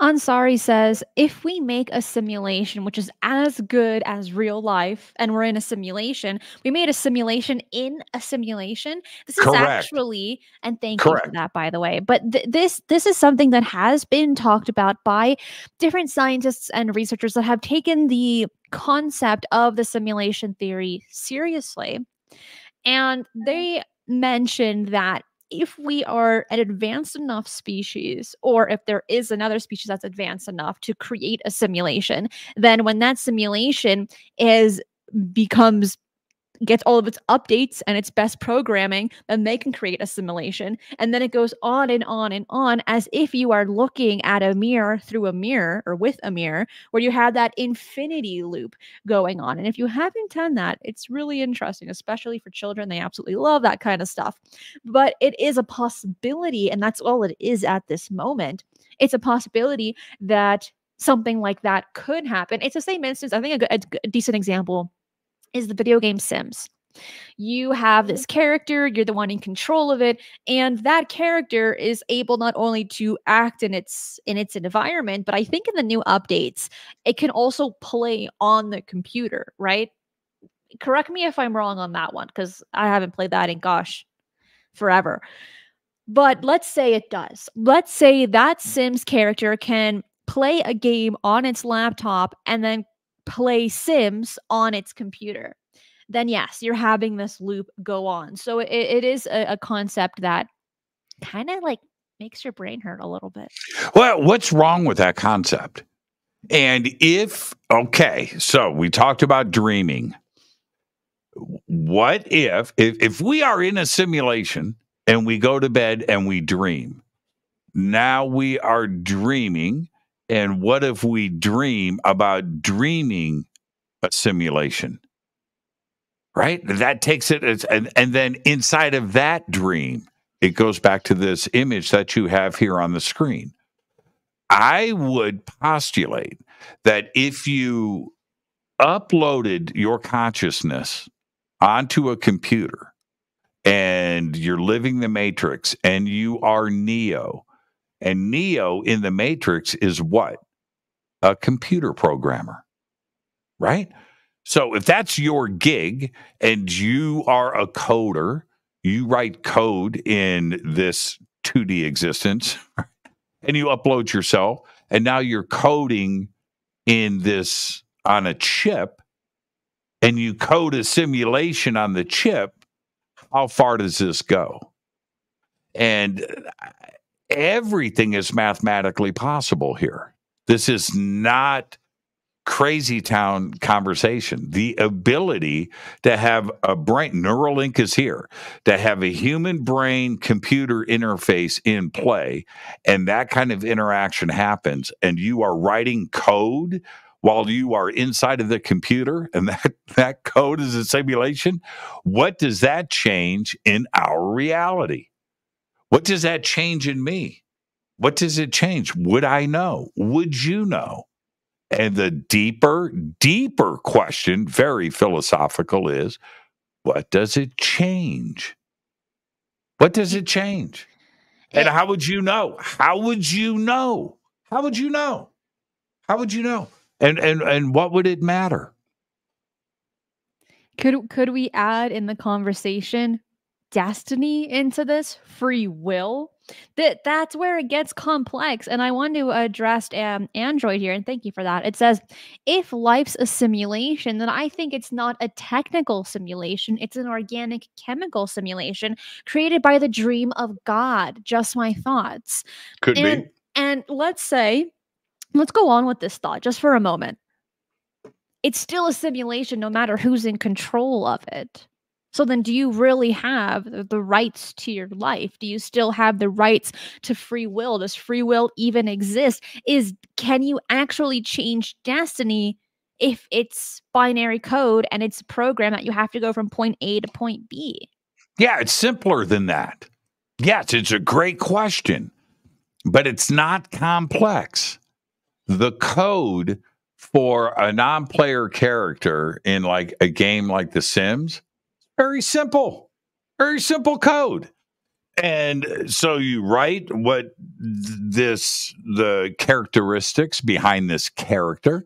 Ansari says if we make a simulation which is as good as real life and we're in a simulation, we made a simulation in a simulation. This is Correct. actually, and thank Correct. you for that, by the way. But th- this this is something that has been talked about by different scientists and researchers that have taken the concept of the simulation theory seriously. And mm-hmm. they mentioned that if we are an advanced enough species, or if there is another species that's advanced enough to create a simulation, then when that simulation is becomes gets all of its updates and its best programming, then they can create a simulation. And then it goes on and on and on as if you are looking at a mirror through a mirror or with a mirror, where you have that infinity loop going on. And if you haven't done that, it's really interesting, especially for children. They absolutely love that kind of stuff. But it is a possibility, and that's all it is at this moment. It's a possibility that something like that could happen. It's the same instance. I think a, a, decent example is the video game Sims. You have this mm-hmm. character, you're the one in control of it, and that character is able not only to act in its in its environment, but I think in the new updates, it can also play on the computer, right? Correct me if I'm wrong on that one cuz I haven't played that in gosh forever. But let's say it does. Let's say that Sims character can play a game on its laptop and then play Sims on its computer, then yes, you're having this loop go on. So it, it is a, a concept that kind of like makes your brain hurt a little bit. Well, what's wrong with that concept? And if, okay, so we talked about dreaming. What if, if, if we are in a simulation and we go to bed and we dream? Now we are dreaming and what if we dream about dreaming a simulation? Right? That takes it and, and then inside of that dream, it goes back to this image that you have here on the screen. I would postulate that if you uploaded your consciousness onto a computer and you're living the matrix and you are Neo And Neo in the Matrix is what? A computer programmer, right? So if that's your gig and you are a coder, you write code in this 2D existence and you upload yourself, and now you're coding in this on a chip and you code a simulation on the chip, how far does this go? And uh, everything is mathematically possible here. This is not crazy town conversation. The ability to have a brain, Neuralink is here, to have a human brain computer interface in play, and that kind of interaction happens, and you are writing code while you are inside of the computer and that, that code is a simulation, what does that change in our reality? What does that change in me? What does it change? Would I know? Would you know? And the deeper, deeper question, very philosophical, is what does it change? What does it change? And how would you know? How would you know? How would you know? How would you know? And and and what would it matter? Could could we add in the conversation destiny into this free will that that's where it gets complex. And i want to address um, android here and thank you for that. It says if life's a simulation then i think it's not a technical simulation it's an organic chemical simulation created by the dream of god just my thoughts. Could and, be and let's say let's go on with this thought just for a moment. It's still a simulation no matter who's in control of it so then do you really have the rights to your life? Do you still have the rights to free will? Does free will even exist? Is can you actually change destiny if it's binary code and it's a program that you have to go from point A to point B? Yeah, it's simpler than that. Yes, it's a great question, but it's not complex. The code for a non player character in like a game like The Sims very simple, very simple code. And so you write what this, the characteristics behind this character,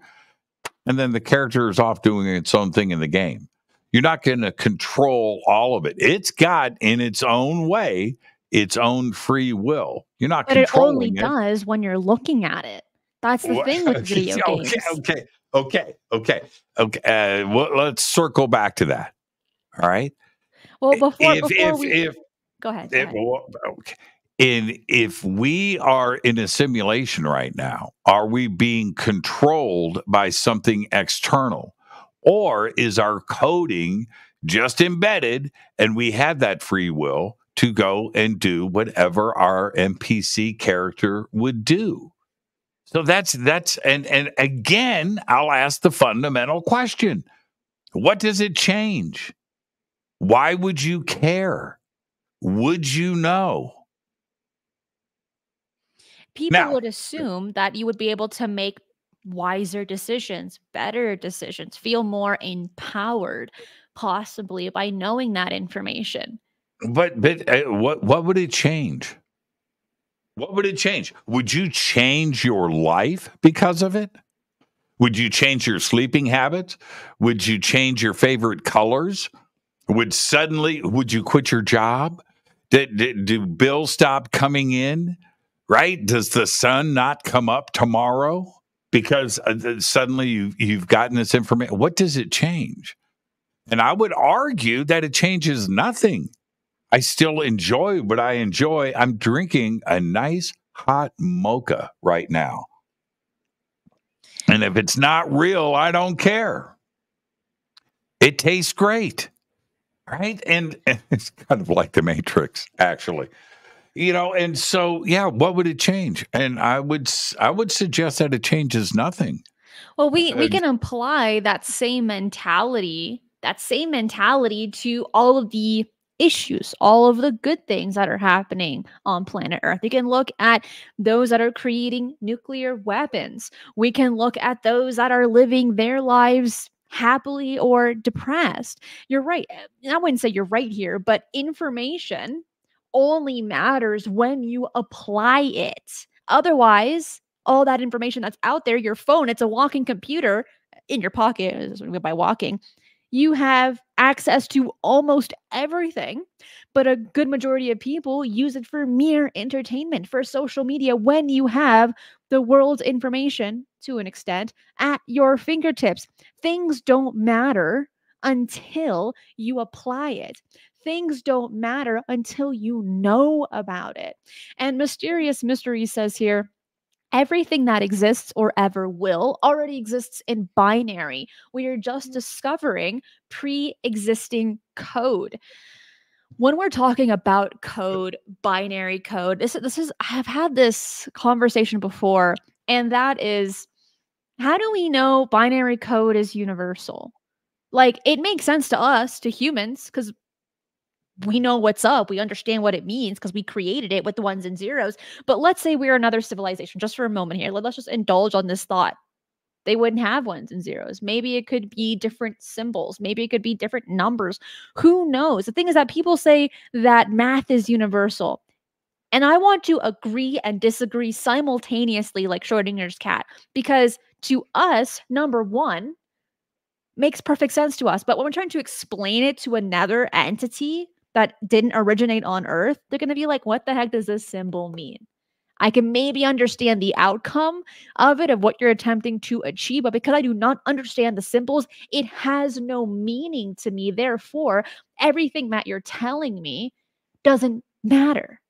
and then the character is off doing its own thing in the game. You're not going to control all of it. It's got in its own way its own free will. You're not but it only it. Only does when you're looking at it. That's the thing with video okay, games. Okay, okay, okay, okay. Uh, well, let's circle back to that. All right. Well, before, if, before if, we if, go ahead. Go if, ahead. okay. In if we are in a simulation right now, are we being controlled by something external? Or is our coding just embedded and we have that free will to go and do whatever our NPC character would do? So that's that's and and again, I'll ask the fundamental question. What does it change? Why would you care? Would you know? People Now- would assume that you would be able to make wiser decisions, better decisions, feel more empowered, possibly by knowing that information. But but uh, what what would it change? What would it change? Would you change your life because of it? Would you change your sleeping habits? Would you change your favorite colors? Would suddenly would you quit your job? Did, did, do bills stop coming in? Right? Does the sun not come up tomorrow because uh, suddenly you've, you've gotten this information? What does it change? And I would argue that it changes nothing. I still enjoy what I enjoy. I'm drinking a nice hot mocha right now. And if it's not real, I don't care. It tastes great. Right. And, and it's kind of like the Matrix, actually. You know, and so yeah, what would it change? And I would I would suggest that it changes nothing. Well, we we can apply that same mentality, that same mentality to all of the issues, all of the good things that are happening on planet Earth. We can look at those that are creating nuclear weapons. We can look at those that are living their lives happily or depressed. You're right. Eh, I wouldn't say you're right here, but information only matters when you apply it. Otherwise, all that information that's out there, your phone, it's a walking computer eh, in your pocket eh, by walking. You have access to almost everything, but a good majority of people use it for mere entertainment, for social media, when you have the world's information to an extent at your fingertips. Things don't matter until you apply it. Things don't matter until you know about it. And Mysterious Mystery says here, everything that exists or ever will already exists in binary. We are just mm. discovering pre existing code. When we're talking about code, binary code, this, this is, I have had this conversation before, and that is how do we know binary code is universal? Like, it makes sense to us, to humans, because we know what's up. We understand what it means because we created it with the ones and zeros. But let's say we're another civilization, just for a moment here. Let's just indulge on this thought. They wouldn't have ones and zeros. Maybe it could be different symbols. Maybe it could be different numbers. Who knows? The thing is that people say that math is universal. And I want to agree and disagree simultaneously, like Schrodinger's cat, because to us, number one, makes perfect sense to us. But when we're trying to explain it to another entity, that didn't originate on Earth, they're going to be like, what the heck does this symbol mean? I can maybe understand the outcome of it, of what you're attempting to achieve, but because I do not understand the symbols, it has no meaning to me. Therefore, everything that you're telling me doesn't matter.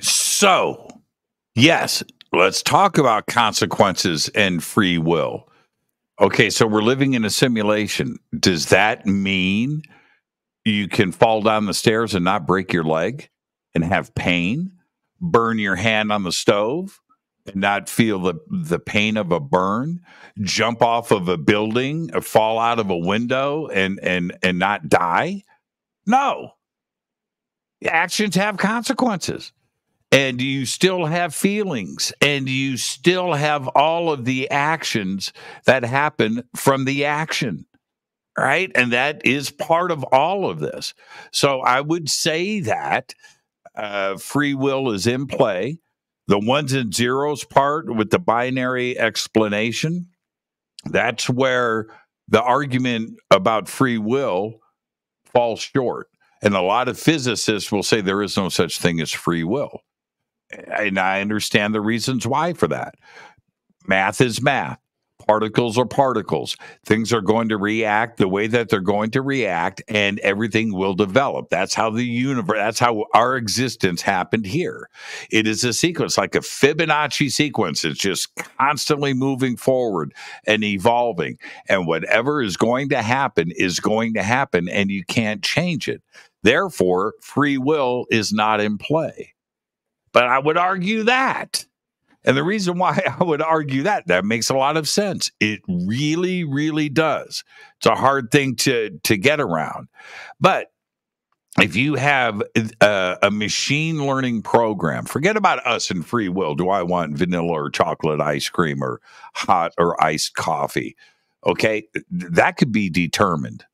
So, yes, let's talk about consequences and free will. Okay, so we're living in a simulation. Does that mean you can fall down the stairs and not break your leg and have pain, burn your hand on the stove and not feel the, the pain of a burn, jump off of a building, or fall out of a window and and and not die. No. Actions have consequences. And you still have feelings and you still have all of the actions that happen from the action right? And that is part of all of this. So I would say that uh, free will is in play. The ones and zeros part with the binary explanation, that's where the argument about free will falls short. And a lot of physicists will say there is no such thing as free will. And I understand the reasons why for that. Math is math particles are particles. Things are going to react the way that they're going to react, and everything will develop. That's how the universe, that's how our existence happened here. It is a sequence, like a Fibonacci sequence. It's just constantly moving forward and evolving. And whatever is going to happen is going to happen, and you can't change it. Therefore, free will is not in play. But I would argue that and the reason why I would argue that that makes a lot of sense. It really, really does. It's a hard thing to to get around, but if you have a, a, machine learning program, forget about us and free will. Do I want vanilla or chocolate ice cream or hot or iced coffee? Okay, that could be determined.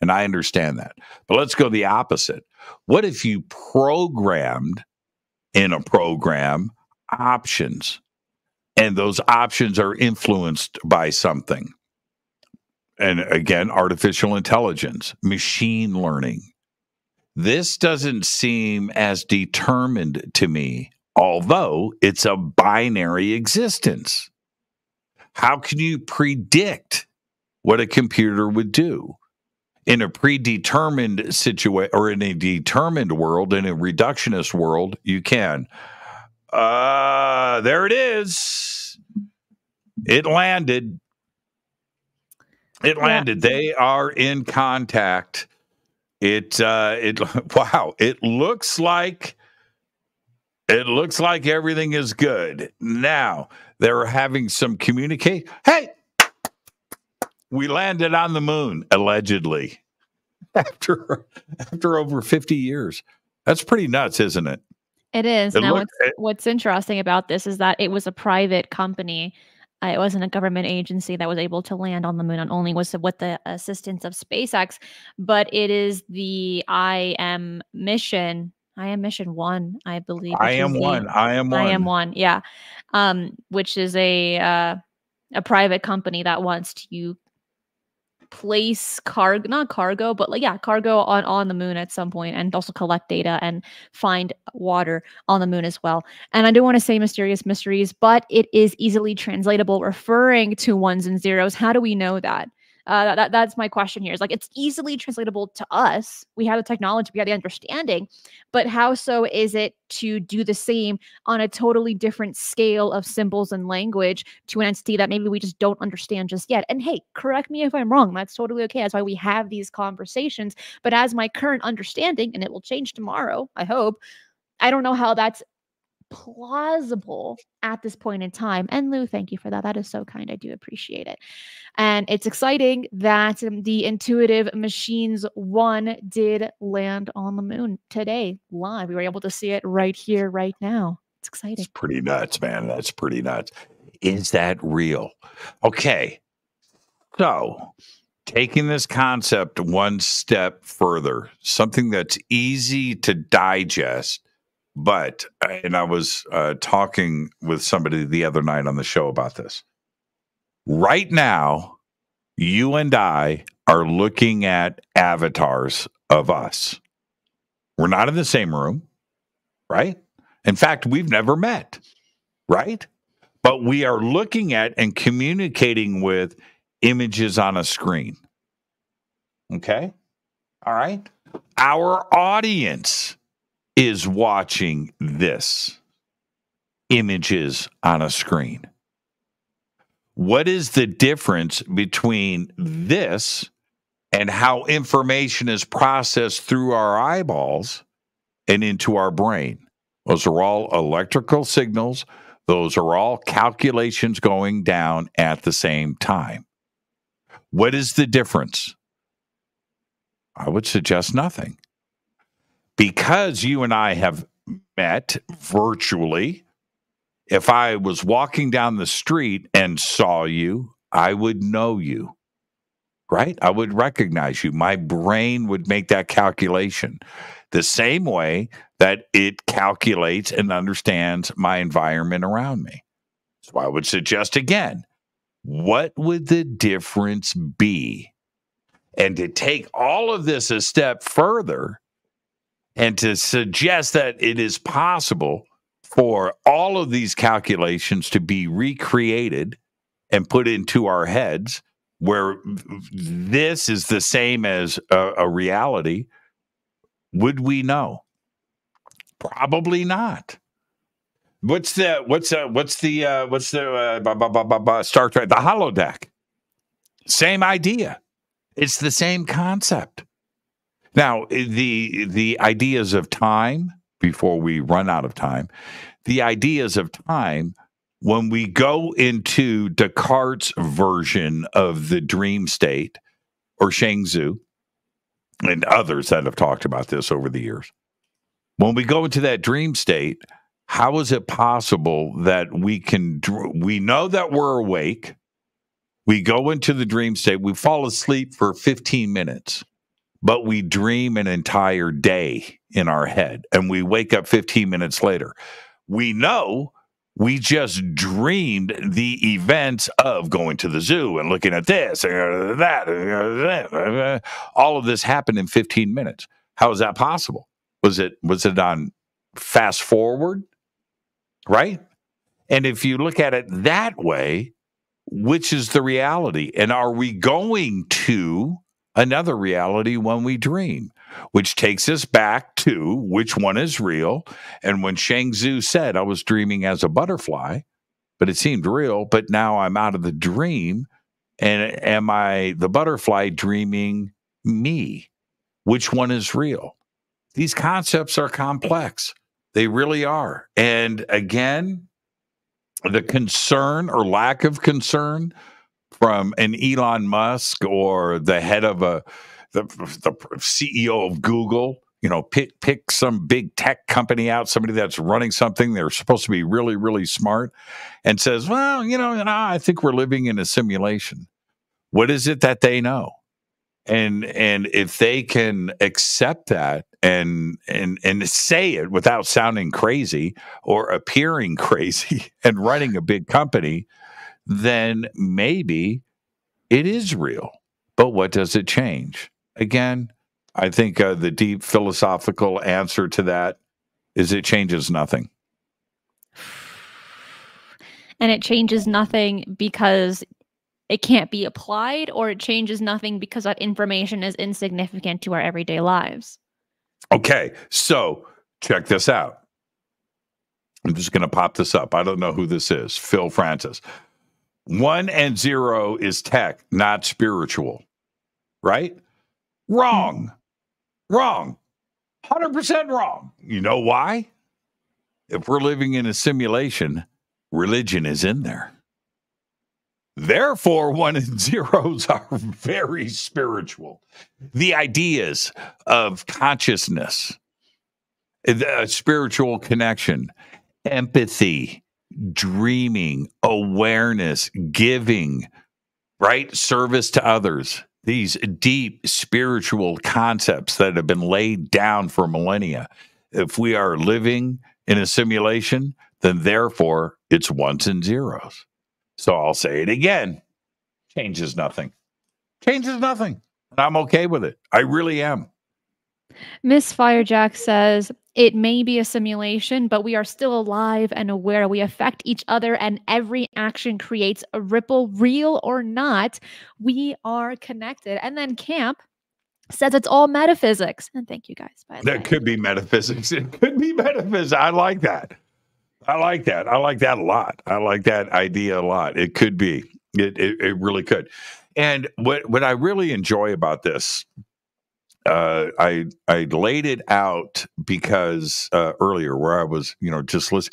And I understand that. But let's go the opposite. What if you programmed in a program options and those options are influenced by something. And again, artificial intelligence, machine learning. This doesn't seem as determined to me, although it's a binary existence. How can you predict what a computer would do? In a predetermined situation or in a determined world, in a reductionist world, you can. Uh, there it is. It landed. It landed. Yeah. They are in contact. It uh it wow, it looks like it looks like everything is good. Now, they're having some communicate. Hey, we landed on the moon allegedly after after over 50 years. That's pretty nuts, isn't it? It is. It now, what's, what's interesting about this is that it was a private company it wasn't a government agency that was able to land on the moon, and only was with the assistance of SpaceX, but it is the IM mission. I am mission one, I believe. I am one. I am one. I am one. Yeah, um, which is a uh, a private company that wants to place cargo not cargo but like yeah cargo on on the moon at some point and also collect data and find water on the moon as well. And i don't want to say mysterious mysteries but it is easily translatable referring to ones and zeros. How do we know that uh, that, that's my question here. Is like it's easily translatable to us. We have the technology, we have the understanding, but how so is it to do the same on a totally different scale of symbols and language to an entity that maybe we just don't understand just yet? And hey, correct me if I'm wrong. That's totally okay. That's why we have these conversations. But as my current understanding, and it will change tomorrow, I hope. I don't know how that's plausible at this point in time. And Lou, thank you for that. That is so kind. I do appreciate it. And it's exciting that um, the Intuitive Machines 1 did land on the moon today live. We were able to see it right here, right now. It's exciting. It's pretty nuts, man. That's pretty nuts. Is that real? Okay. So, taking this concept one step further, something that's easy to digest but, uh, and I was uh, talking with somebody the other night on the show about this. Right now, you and I are looking at avatars of us. We're not in the same room, right? In fact, we've never met, right? But we are looking at and communicating with images on a screen. Okay. All right. Our audience is watching this images on a screen. What is the difference between this and how information is processed through our eyeballs and into our brain? Those are all electrical signals. Those are all calculations going down at the same time. What is the difference? I would suggest nothing because you and I have met virtually, if I was walking down the street and saw you, I would know you, right? I would recognize you. My brain would make that calculation the same way that it calculates and understands my environment around me. So I would suggest again, what would the difference be? And to take all of this a step further, and to suggest that it is possible for all of these calculations to be recreated and put into our heads where this is the same as a, a reality would we know? Probably not. What's the what's uh, what's the uh, what's the uh, Star Trek the holodeck? Same idea. It's the same concept now, eh, the the ideas of time before we run out of time, the ideas of time when we go into Descartes' version of the dream state or Zhuang Zhou, and others that have talked about this over the years. When we go into that dream state, how is it possible that we can we know that we're awake, we go into the dream state, we fall asleep for 15 minutes but we dream an entire day in our head and we wake up 15 minutes later. We know we just dreamed the events of going to the zoo and looking at this and uh, that. Uh, uh, all of this happened in 15 minutes. How is that possible? Was it was it on fast forward? Right? And if you look at it that way, which is the reality? And are we going to another reality when we dream, which takes us back to which one is real. And when Zhuang Zhou said, I was dreaming as a butterfly, but it seemed real, but now I'm out of the dream. And am I the butterfly dreaming me? Which one is real? These concepts are complex. They really are. And again, the concern or lack of concern from an Elon Musk or the head of a the, the CEO of Google you know, pick pick some big tech company out, somebody that's running something. They're supposed to be really, really smart, and says, "Well, you know, I think we're living in a simulation." What is it that they know? And and if they can accept that and and and say it without sounding crazy or appearing crazy and running a big company, then maybe it is real. But what does it change? Again, I think uh, the deep philosophical answer to that is it changes nothing. And it changes nothing because it can't be applied, or it changes nothing because that information is insignificant to our everyday lives. Okay, so check this out. I'm just going to pop this up. I don't know who this is. Phil Francis. One and zero is tech, not spiritual. Right? Wrong. Mm-hmm. Wrong. 100% wrong. You know why? If we're living in a simulation, religion is in there. Therefore, one and zeros are very spiritual. The ideas of consciousness, a uh, spiritual connection, empathy, dreaming, awareness, giving, right? Service to others these deep spiritual concepts that have been laid down for millennia. If we are living in a simulation, then therefore it's ones and zeros. So I'll say it again changes nothing. Changes nothing. And I'm okay with it. I really am. Miss Firejack says, it may be a simulation, but we are still alive and aware. We affect each other, and every action creates a ripple, real or not. We are connected. And then Camp says it's all metaphysics. And thank you guys. By that way. could be metaphysics. It could be metaphysics. I like that. I like that. I like that a lot. I like that idea a lot. It could be. It, it, it really could. And what what I really enjoy about this uh, I I laid it out because uh, earlier where I was, you know, just listen.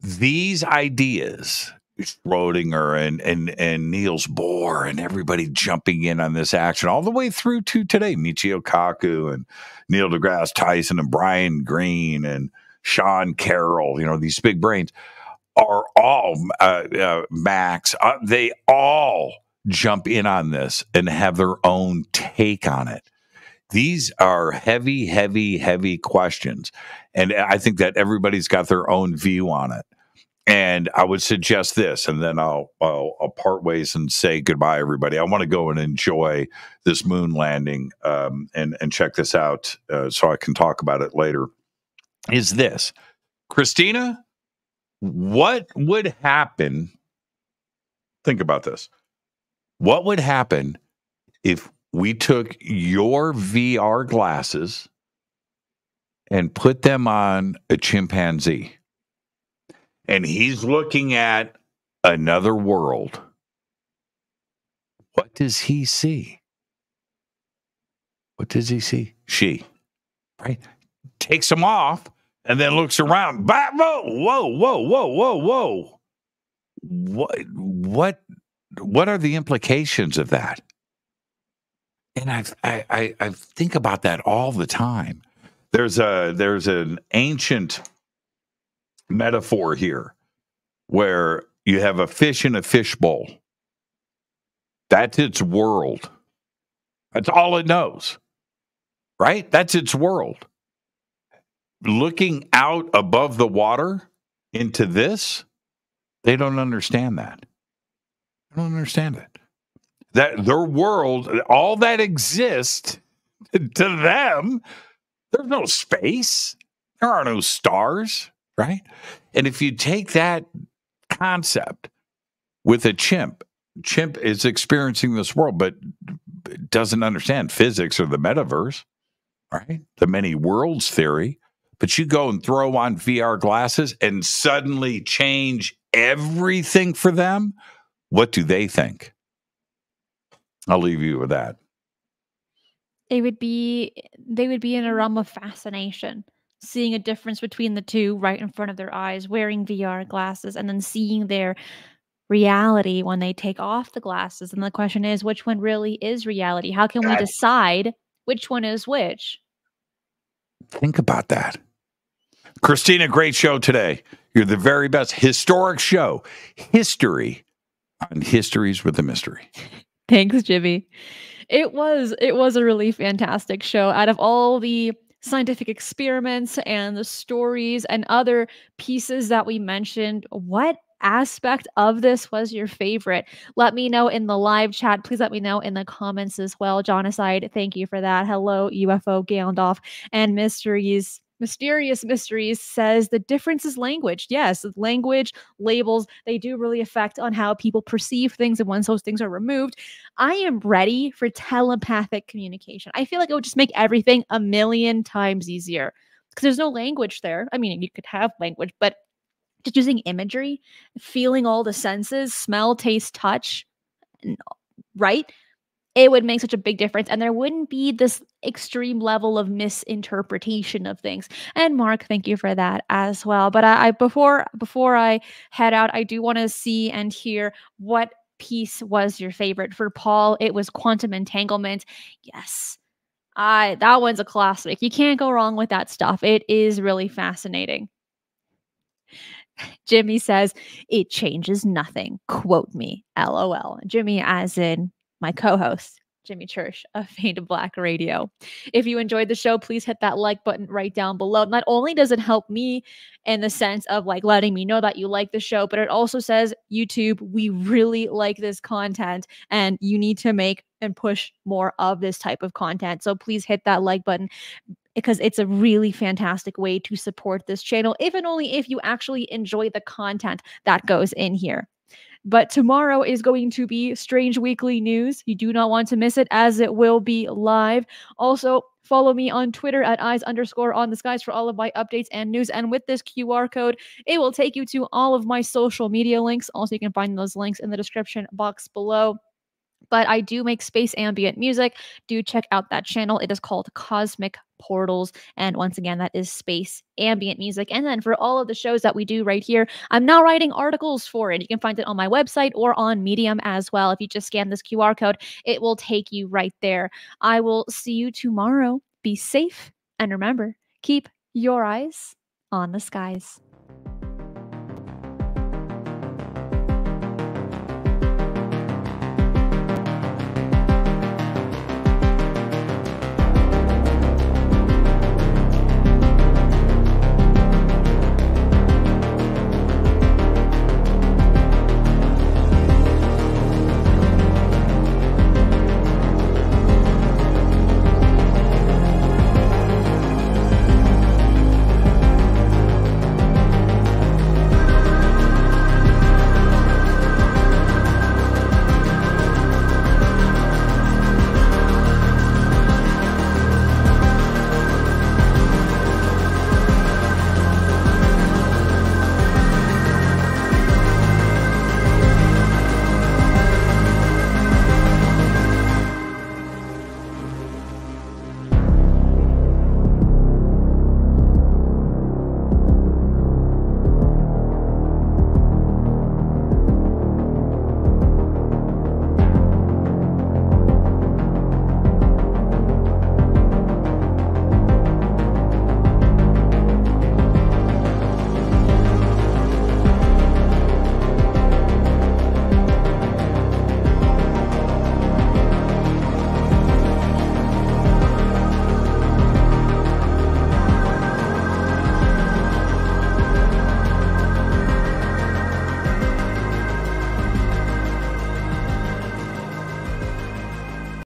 These ideas, Schrodinger and and and Niels Bohr and everybody jumping in on this action all the way through to today, Michio Kaku and Neil deGrasse Tyson and Brian Greene and Sean Carroll, you know, these big brains are all uh, uh, Max. Uh, they all jump in on this and have their own take on it these are heavy, heavy, heavy questions. And I think that everybody's got their own view on it. And I would suggest this, and then I'll, I'll, I'll part ways and say goodbye, everybody. I want to go and enjoy this moon landing um, and, and check this out uh, so I can talk about it later. Is this, Christina, what would happen? Think about this. What would happen if we took your VR glasses and put them on a chimpanzee. And he's looking at another world. What does he see? What does he see? She, right? Takes them off and then looks around. Whoa, whoa, whoa, whoa, whoa, whoa. What, what, what are the implications of that? And I, I I think about that all the time. There's a there's an ancient metaphor here where you have a fish in a fishbowl. That's its world. That's all it knows. Right? That's its world. Looking out above the water into this, they don't understand that. I don't understand it that their world, all that exists to them, there's no space. There are no stars, right? And if you take that concept with a chimp, chimp is experiencing this world, but doesn't understand physics or the metaverse, right? The many worlds theory. But you go and throw on VR glasses and suddenly change everything for them. What do they think? I'll leave you with that. They would be they would be in a mm. realm of fascination, seeing a difference between the two right in front of their eyes, wearing VR glasses, and then seeing their reality when they take off the glasses. And the question is, which one really is reality? How can we decide which one is which? Think about that. Christina, great show today. You're the very best historic show. History on Histories with a Mystery. Thanks, Jimmy. It was it was a really fantastic show. Out of all the scientific experiments and the stories and other pieces that we mentioned, what aspect of this was your favorite? Let me know in the live chat. Please let me know in the comments as well. John aside, thank you for that. Hello, UFO Gandalf and Mysteries. Mysterious Mysteries says the difference is language. Yes, language, labels, they do really affect on how people perceive things. And once those things are removed, I am ready for telepathic communication. I feel like it would just make everything a million times easier because there's no language there. I mean, you could have language, but just using imagery, feeling all the senses, smell, taste, touch, right? It would make such a big difference. And there wouldn't be this extreme level of misinterpretation of things. And Mark, thank you for that as well. But I, I before before I head out, I do want to see and hear what piece was your favorite. For Paul, it was quantum entanglement. Yes. I that one's a classic. You can't go wrong with that stuff. It is really fascinating. Jimmy says, it changes nothing. Quote me, LOL. Jimmy, as in my co host, Jimmy Church of Fade Black Radio. If you enjoyed the show, please hit that like button right down below. Not only does it help me in the sense of like letting me know that you like the show, but it also says, YouTube, we really like this content and you need to make and push more of this type of content. So please hit that like button because it's a really fantastic way to support this channel, even only if you actually enjoy the content that goes in here. But tomorrow is going to be Strange Weekly News. You do not want to miss it as it will be live. Also, follow me on Twitter at eyes underscore on the skies for all of my updates and news. And with this QR code, it will take you to all of my social media links. Also, you can find those links in the description box below but I do make space ambient music. Do check out that channel. It is called Cosmic Portals. And once again, that is space ambient music. And then for all of the shows that we do right here, I'm now writing articles for it. You can find it on my website or on Medium as well. If you just scan this QR code, it will take you right there. I will see you tomorrow. Be safe. And remember, keep your eyes on the skies.